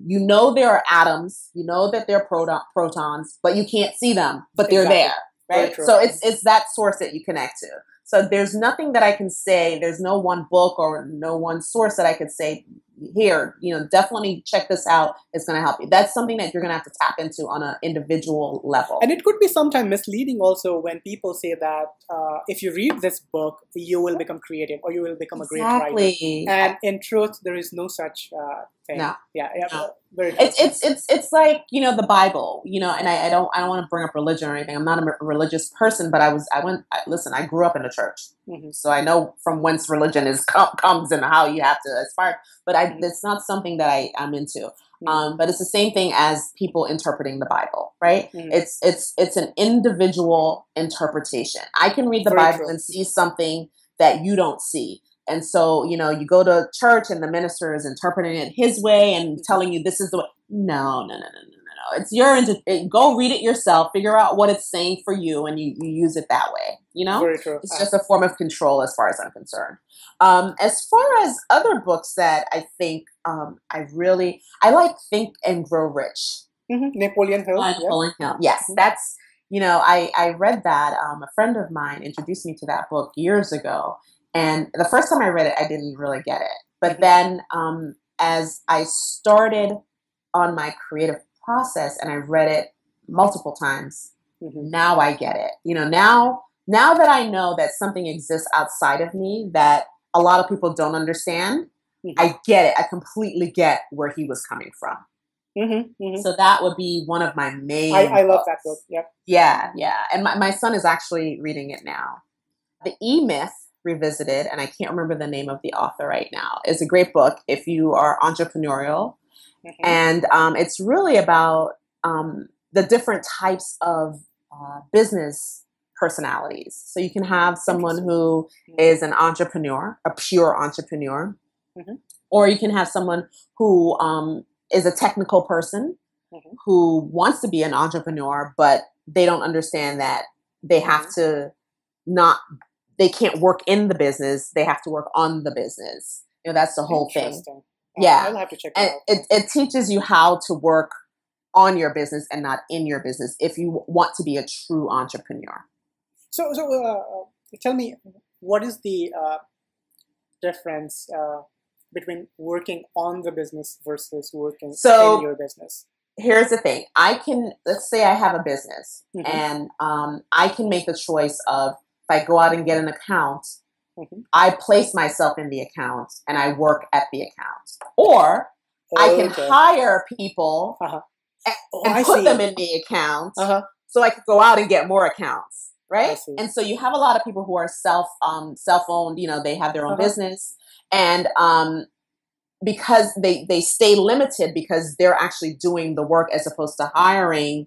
you know there are atoms, you know that they're proton, protons, but you can't see them, but they're exactly. there, right? So it's it's that source that you connect to. So there's nothing that I can say. There's no one book or no one source that I could say here, you know, definitely check this out. It's going to help you. That's something that you're going to have to tap into on an individual level. And it could be sometimes misleading also when people say that uh, if you read this book, you will become creative or you will become a exactly. great writer. And in truth, there is no such uh, thing. No. Yeah. yeah no. Very it's, it's it's it's like you know the Bible, you know, and I, I don't I don't want to bring up religion or anything. I'm not a religious person, but I was I went I, listen. I grew up in a church, mm-hmm. so I know from whence religion is comes and how you have to aspire. But I mm-hmm. it's not something that I am into. Mm-hmm. Um, but it's the same thing as people interpreting the Bible, right? Mm-hmm. It's it's it's an individual interpretation. I can read the Very Bible true. and see something that you don't see. And so, you know, you go to church and the minister is interpreting it his way and telling you this is the way. No, no, no, no, no, no, no. It's your, it, go read it yourself, figure out what it's saying for you, and you, you use it that way. You know? Very true. It's just a form of control as far as I'm concerned. Um, as far as other books that I think um, I really, I like Think and Grow Rich. Mm-hmm. Napoleon Hill. Uh, Napoleon yeah. Hill. Yes, mm-hmm. that's, you know, I, I read that. Um, a friend of mine introduced me to that book years ago and the first time I read it, I didn't really get it. But mm-hmm. then um, as I started on my creative process and I've read it multiple times, mm-hmm. now I get it. You know, now now that I know that something exists outside of me that a lot of people don't understand, mm-hmm. I get it. I completely get where he was coming from. Mm-hmm, mm-hmm. So that would be one of my main. I, I love that book. Yep. Yeah, yeah. And my, my son is actually reading it now. The E Myth revisited, and I can't remember the name of the author right now. is a great book if you are entrepreneurial, mm-hmm. and um, it's really about um, the different types of uh, business personalities. So you can have someone who mm-hmm. is an entrepreneur, a pure entrepreneur, mm-hmm. or you can have someone who um, is a technical person mm-hmm. who wants to be an entrepreneur, but they don't understand that they have mm-hmm. to not they can't work in the business; they have to work on the business. You know, that's the whole thing. Yeah, I'll have to check. and it, it teaches you how to work on your business and not in your business if you want to be a true entrepreneur. So, so uh, uh, tell me, what is the uh, difference uh, between working on the business versus working so, in your business? Here's the thing: I can let's say I have a business, mm-hmm. and um, I can make the choice of if I go out and get an account, mm-hmm. I place myself in the account and I work at the account. Or I can okay. hire people uh-huh. and, oh, and put them in the account uh-huh. so I could go out and get more accounts. Right. And so you have a lot of people who are self um, self owned, you know, they have their own uh-huh. business. And um, because they, they stay limited because they're actually doing the work as opposed to hiring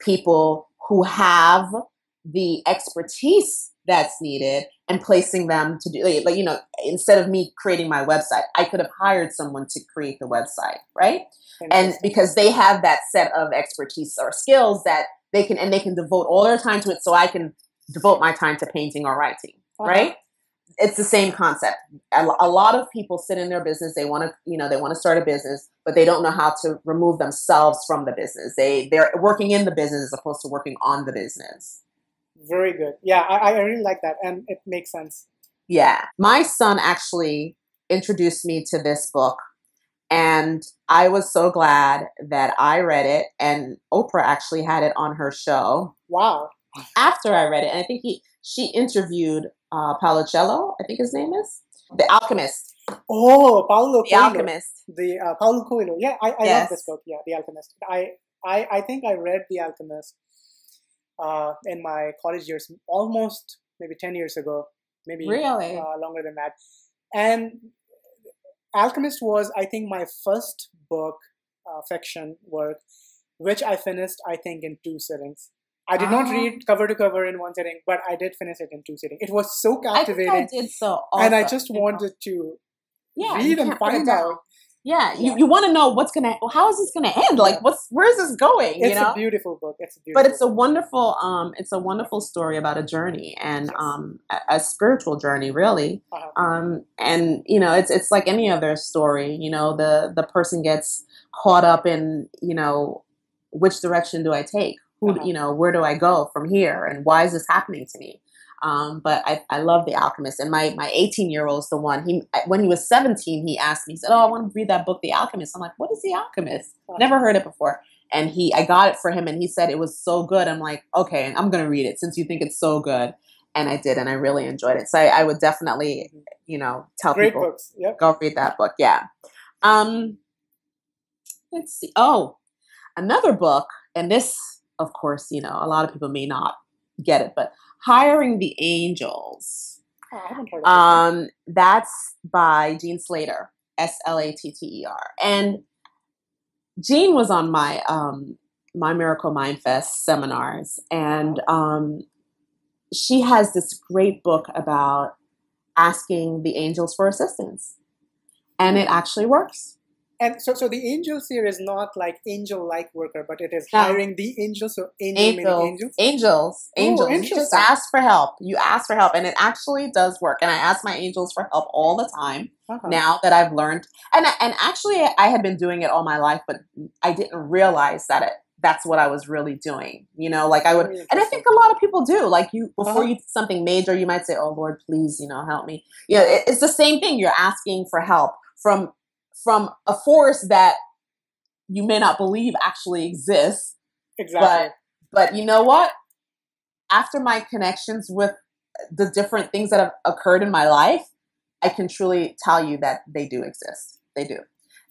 people who have the expertise that's needed and placing them to do like, you know instead of me creating my website i could have hired someone to create the website right? And because they have that set of expertise or skills that they can and they can devote all their time to it so i can devote my time to painting or writing uh-huh. right? It's the same concept. A lot of people sit in their business they want to you know they want to start a business but they don't know how to remove themselves from the business. They they're working in the business as opposed to working on the business very good. Yeah, I, I really like that, and it makes sense. Yeah, my son actually introduced me to this book, and I was so glad that I read it. And Oprah actually had it on her show. Wow! After I read it, and I think he she interviewed uh, Paulo Coelho, I think his name is the Alchemist. Oh, Paulo the Coelho. Alchemist. The uh, Paulo Coelho. Yeah, I, I yes. love this book. Yeah, The Alchemist. I, I I think I read The Alchemist uh, in my college years, almost maybe 10 years ago, maybe really? uh, longer than that. And Alchemist was, I think, my first book, uh, fiction work, which I finished, I think, in two sittings. I did not ah. read cover to cover in one sitting, but I did finish it in two sittings. It was so captivating. I, I did so, also, and I just wanted to yeah, read and find out yeah, you, you want to know what's gonna how is this gonna end? Like what's where is this going? It's you know? a beautiful book. It's a beautiful But it's a wonderful um it's a wonderful story about a journey and yes. um a, a, spiritual journey really. Uh-huh. Um and you know it's it's like any other story, you know, the the person gets caught up in, you know, which direction do I take? Who uh-huh. you know, where do I go from here and why is this happening to me? Um, but I, I love The Alchemist. And my my 18 year old is the one. He when he was 17, he asked me. He said, "Oh, I want to read that book, The Alchemist." I'm like, "What is The Alchemist?" Never heard it before. And he, I got it for him, and he said it was so good. I'm like, okay, I'm gonna read it since you think it's so good. And I did, and I really enjoyed it. So I, I would definitely, you know, tell Great people books. Yep. go read that book. Yeah. Um, let's see. Oh, another book, and this, of course, you know, a lot of people may not get it, but Hiring the Angels. Oh, I haven't heard of Um, that's by Jean Slatter, S L A T T E R, and Jean was on my um my Miracle Mind Fest seminars, and um, she has this great book about asking the angels for assistance, and it actually works. And so, so the angels here is not like angel-like worker, but it is No. hiring the angels. So angel Angels, angels. angels, Oh, angels. you just ask for help. You ask for help, and it actually does work. And I ask my angels for help all the time. Uh-huh. now that I've learned, and and actually I had been doing it all my life, but I didn't realize that it that's what I was really doing. You know, like I would, and I think a lot of people do. Like you, before Uh-huh. you do something major, you might say, "Oh Lord, please, you know, help me." You know, it, it's the same thing. You're asking for help from from a force that you may not believe actually exists, Exactly. but you know what? After my connections with the different things that have occurred in my life, I can truly tell you that they do exist. They do.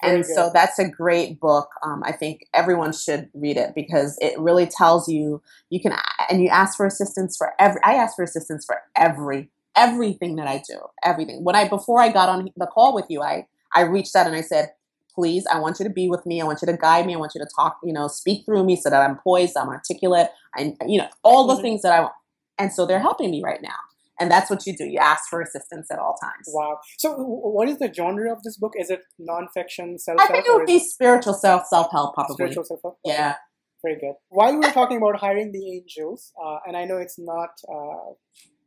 Very and so that's a great book. Um, I think everyone should read it because it really tells you you can and you ask for assistance for every. I ask for assistance for every everything that I do. Everything. When I before I got on the call with you, I I reached out and I said, please, I want you to be with me. I want you to guide me. I want you to talk, you know, speak through me so that I'm poised, I'm articulate, and you know, all the Mhm. things that I want. And so they're helping me right now. And that's what you do. You ask for assistance at all times. Wow. So, what is the genre of this book? Is it nonfiction, I self-help, think it would be spiritual self self help, probably. spiritual self-help? Yeah. Very good. While we were talking about hiring the angels, uh, and I know it's not uh,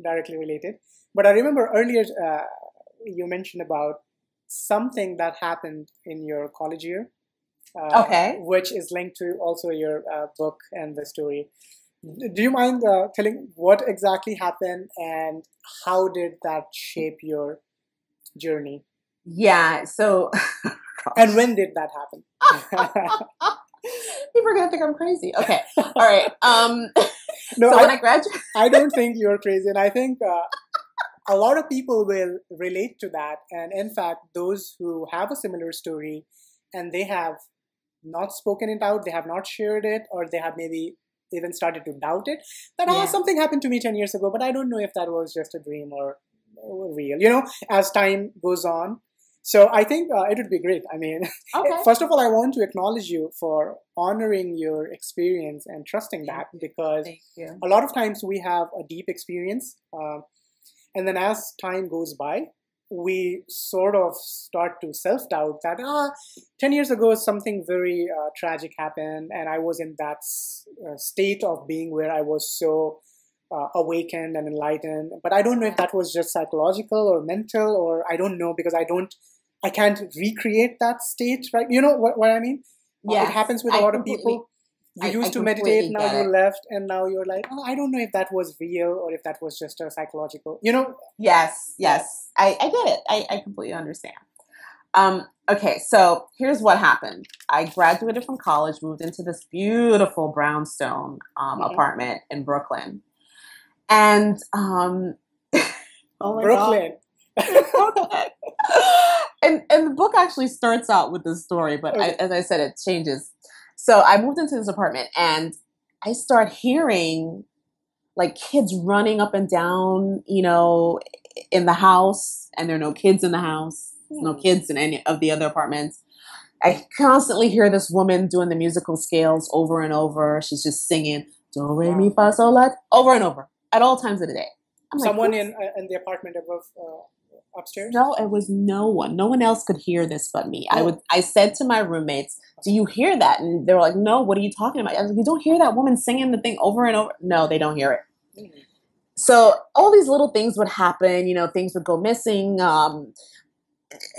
directly related, but I remember earlier uh, you mentioned about something that happened in your college year. Uh, Okay. Which is linked to also your uh, book and the story. Do you mind uh, telling what exactly happened and how did that shape your journey? Yeah. So (laughs) And when did that happen? people are gonna think I'm crazy. Okay. All right. Um (laughs) no, so I, when I graduated (laughs) I don't think you're crazy, and I think uh, a lot of people will relate to that. And in fact, those who have a similar story and they have not spoken it out, they have not shared it, or they have maybe even started to doubt it. That Yeah. oh, something happened to me ten years ago, but I don't know if that was just a dream or, or real. You know, as time goes on. So I think uh, it would be great. I mean, (laughs) Okay. First of all, I want to acknowledge you for honoring your experience and trusting that because a lot of times we have a deep experience, uh, and then as time goes by, we sort of start to self doubt that, ah, 10 years ago something very uh, tragic happened, and I was in that s- uh, state of being where I was so. Uh, awakened and enlightened, but I don't know if that was just psychological or mental, or I don't know because I don't, I can't recreate that state, right? You know what, what I mean? Uh, Yes, it happens with a lot of people. You I- I used to meditate, now you it. left, and now you're like, oh, I don't know if that was real or if that was just a psychological. You know, Yes, yes. I, I get it. I, I completely understand. Um, okay, so here's what happened. I graduated from college, moved into this beautiful brownstone um, Mhm. apartment in Brooklyn. And um (laughs) oh my God. Brooklyn. (laughs) and and the book actually starts out with this story, but I, as I said, it changes. So I moved into this apartment, and I start hearing like kids running up and down, you know, in the house, and there are no kids in the house, no Hmm. kids in any of the other apartments. I constantly hear this woman doing the musical scales over and over. She's just singing do re mi fa sol la over and over at all times of the day. I'm Someone "Who's in uh, in the apartment above uh, upstairs. no, it was no one. No one else could hear this but me. I Oh. would. I said to my roommates, "Do you hear that?" And they were like, "No. What are you talking about?" I was like, "You don't hear that woman singing the thing over and over." No, they don't hear it. Mhm. So all these little things would happen. You know, things would go missing. Um,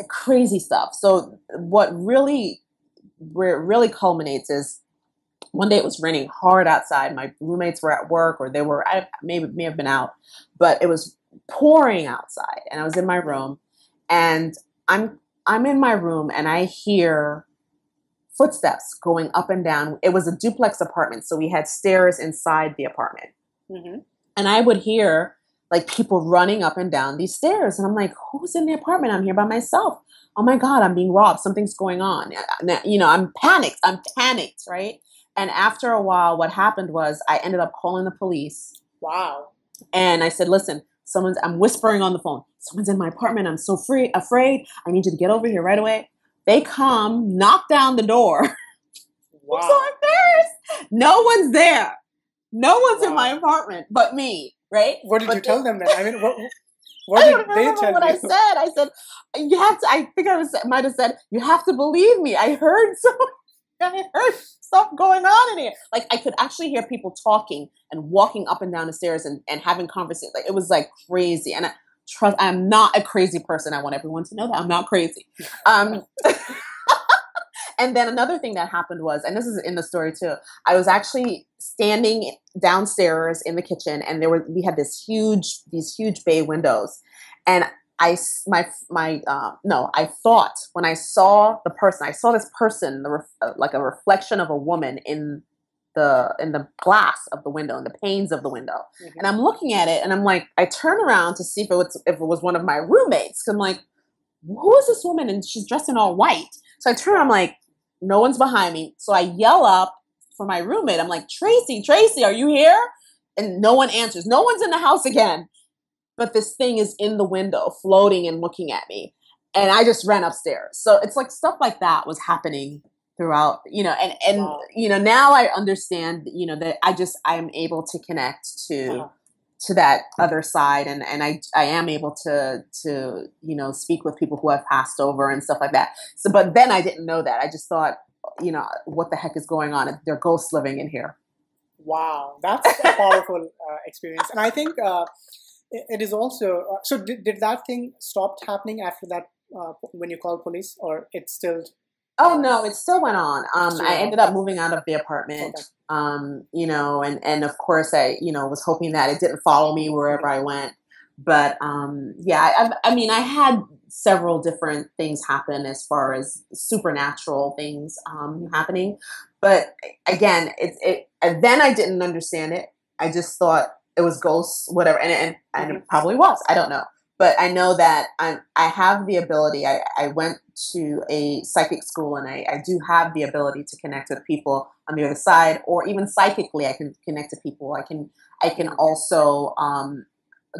crazy stuff. So what really, where it really culminates is one day it was raining hard outside. My roommates were at work or they were, I maybe may have been out, but it was pouring outside and I was in my room and I'm, I'm in my room and I hear footsteps going up and down. It was a duplex apartment. So we had stairs inside the apartment. Mm-hmm. And I would hear like people running up and down these stairs. And I'm like, who's in the apartment? I'm here by myself. Oh my God, I'm being robbed. Something's going on. You know, I'm panicked. I'm panicked, right? And after a while, what happened was I ended up calling the police. Wow. And I said, listen, someone's, I'm whispering on the phone. Someone's in my apartment. I'm so free, afraid. I need you to get over here right away. They come, knock down the door. (laughs) Wow. I'm so embarrassed. No one's there. No one's wow. in my apartment but me, right? What did but you tell them then? I mean, what, what (laughs) I don't remember what you? I said. I said, you have to, I think I was, might have said, you have to believe me. I heard (laughs) so, I heard stuff going on in here. Like I could actually hear people talking and walking up and down the stairs and, and having conversations. Like it was like crazy. And I, trust, I'm not a crazy person. I want everyone to know that I'm not crazy. Um, (laughs) and then another thing that happened was, and this is in the story too, I was actually standing downstairs in the kitchen, and there were we had this huge, these huge bay windows, and I my my uh, no, I thought when I saw the person, I saw this person, the ref, uh, like a reflection of a woman in the in the glass of the window, in the panes of the window, mm-hmm. and I'm looking at it, and I'm like, I turn around to see if it was if it was one of my roommates. Cause I'm like, who is this woman? And she's dressed in all white. So I turn, I'm like, no one's behind me. So I yell up for my roommate. I'm like, Tracy, Tracy, are you here? And no one answers. No one's in the house again. But this thing is in the window, floating and looking at me. And I just ran upstairs. So it's like stuff like that was happening throughout, you know, and, and, wow. you know, now I understand, you know, that I just, I'm able to connect to, uh-huh. to that other side. And, and I, I am able to, to, you know, speak with people who have passed over and stuff like that. So, but then I didn't know that. I just thought, you know, what the heck is going on? They're ghosts living in here. Wow. That's a powerful uh, experience. And I think, uh, it is also uh, so did, did that thing stopped happening after that uh, when you called police or it still oh no it still went on. Um, still i ended up moving out of the apartment okay. um, you know and and of course i you know was hoping that it didn't follow me wherever i went. But um, yeah I, I mean i had several different things happen as far as supernatural things um, happening. But again it, it and then i didn't understand it. I just thought it was ghosts, whatever, and and, and it mm-hmm. probably was. I don't know, but I know that I'm I have the ability. I, I went to a psychic school, and I, I do have the ability to connect with people on the other side, or even psychically, I can connect to people. I can I can mm-hmm. also um,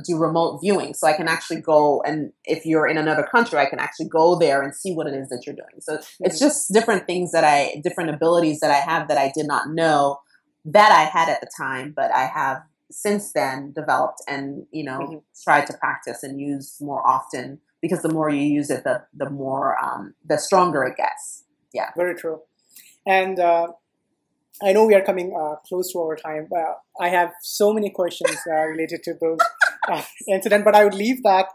do remote viewing, so I can actually go and if you're in another country, I can actually go there and see what it is that you're doing. So it's mm-hmm. just different things that I, different abilities that I have that I did not know that I had at the time, but I have since then developed and you know mm-hmm. tried to practice and use more often because the more you use it the the more um, the stronger it gets. Yeah. Very true. And uh, i know we are coming uh, close to our time but i have so many questions uh, related to those uh, (laughs) incident but i would leave that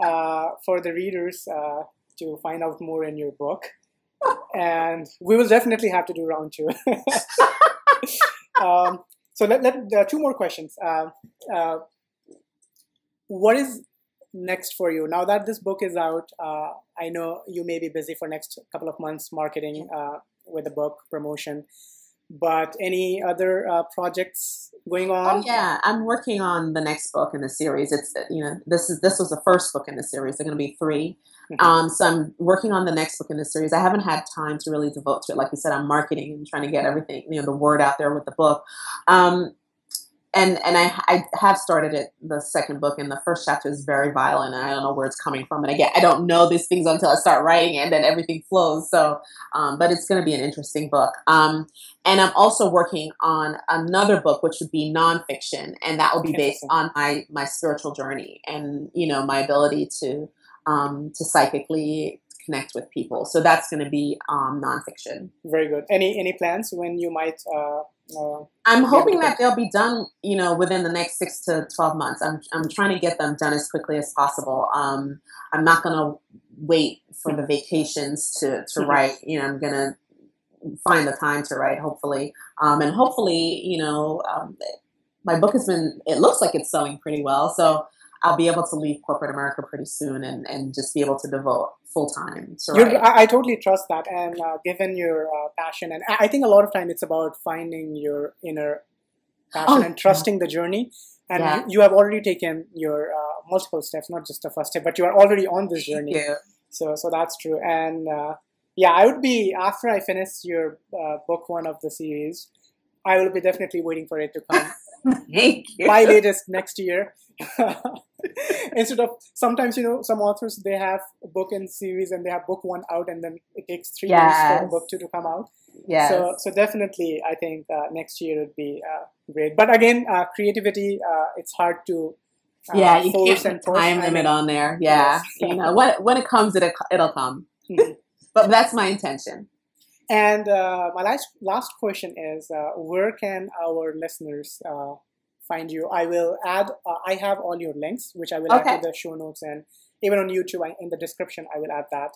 uh, for the readers uh, to find out more in your book. And we will definitely have to do round two. (laughs) Um, so let, let there are two more questions. Uh, uh, what is next for you now that this book is out? Uh, I know you may be busy for next couple of months marketing uh, with the book promotion, but any other uh, projects going on? Oh yeah, I'm working on the next book in the series. It's you know this is this was the first book in the series. There are going to be three. Mm-hmm. Um, so I'm working on the next book in the series. I haven't had time to really devote to it. Like you said, I'm marketing and trying to get everything, you know, the word out there with the book. Um, and and I, I have started it the second book and the first chapter is very violent and I don't know where it's coming from and again I don't know these things until I start writing it and then everything flows so um, but it's going to be an interesting book um, and I'm also working on another book which would be nonfiction and that will be based on my my spiritual journey and you know my ability to um, to psychically connect with people. So that's going to be um, nonfiction. Very good. Any any plans when you might? Uh, uh, I'm hoping that they'll be done, you know, within the next six to twelve months. I'm I'm trying to get them done as quickly as possible. Um, I'm not going to wait for the vacations to to mm-hmm. write. You know, I'm going to find the time to write, hopefully. Um, and hopefully, you know, um, my book has been, it looks like it's selling pretty well. So I'll be able to leave corporate America pretty soon and, and just be able to devote full time to I, I, totally trust that. And uh, given your uh, passion, and I think a lot of time it's about finding your inner passion oh, and trusting yeah. the journey. And yeah. you, you, have already taken your uh, multiple steps, not just the first step, but you are already on this journey. Yeah. So, so that's true. And uh, yeah, I would be after I finish your uh, book one of the series. I will be definitely waiting for it to come. (laughs) (laughs) Thank you. Latest next year. (laughs) Instead of sometimes you know some authors they have a book in series and they have book one out and then it takes three yes. years for book two to come out. Yeah. So so definitely I think uh, next year would be uh, great. But again, uh, creativity uh, it's hard to. Uh, yeah, you can't put time limit on there. Yeah, yes. you know when when it comes, it it'll come. Mm-hmm. but that's my intention. And uh, my last last question is, where can our listeners find you. I will add, uh, I have all your links, which I will okay. add to the show notes and even on YouTube in the description, I will add that.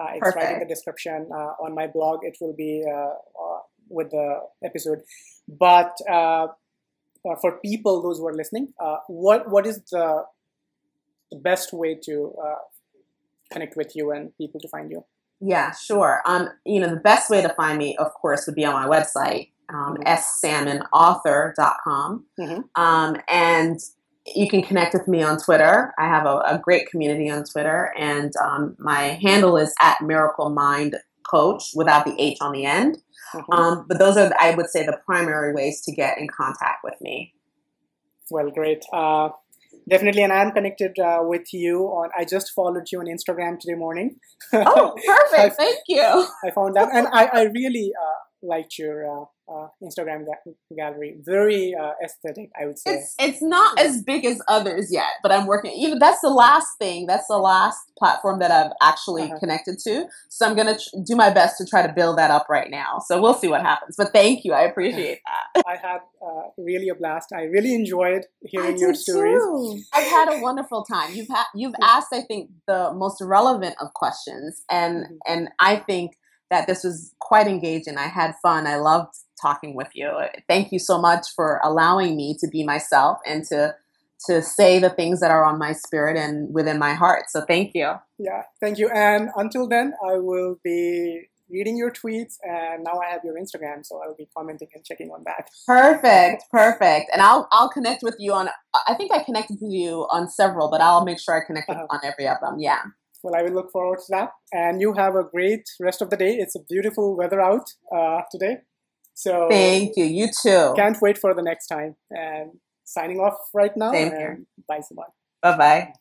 Uh, it's Perfect. right in the description. Uh, on my blog, it will be uh, uh, with the episode. But uh, for people, those who are listening, what what is the, the best way to connect with you and people to find you? Yeah, sure. Um, you know, the best way to find me, of course, would be on my website, um, ssalmonauthor.com. Mm-hmm. Um, and you can connect with me on Twitter. I have a, a great community on Twitter, and um, my handle is at Miracle Mind Coach without the H on the end. Mm-hmm. Um, but those are, I would say, the primary ways to get in contact with me. Well, great. Uh, definitely, and I'm connected uh, with you on. I just followed you on Instagram today morning. oh, (laughs) perfect! Thank you. I found that, and I, I really uh, liked your uh, uh, Instagram ga- gallery. Very uh, aesthetic, I would say. It's it's not as big as others yet, but I'm working. Even that's the last thing. That's the last platform that I've actually uh-huh. connected to. So I'm gonna tr- do my best to try to build that up right now. So we'll see what happens. But thank you. I appreciate that. (laughs) I had uh, really a blast. I really enjoyed hearing your stories. Too. I've had a wonderful time. You've had you've asked, I think, the most relevant of questions, and mm-hmm. and I think that this was quite engaging. I had fun. I loved talking with you. Thank you so much for allowing me to be myself and to to say the things that are on my spirit and within my heart. So thank you. Yeah, thank you. And until then, I will be reading your tweets and now I have your Instagram, so I'll be commenting and checking on that. Perfect, perfect. And I'll I'll connect with you on I think I connected with you on several, but I'll make sure I connect uh-huh. on every of them. Yeah. Well, I will look forward to that. And you have a great rest of the day. It's a beautiful weather out uh, today. So thank you. You too. Can't wait for the next time. And signing off right now. Same here. Bye, Simon. Bye bye.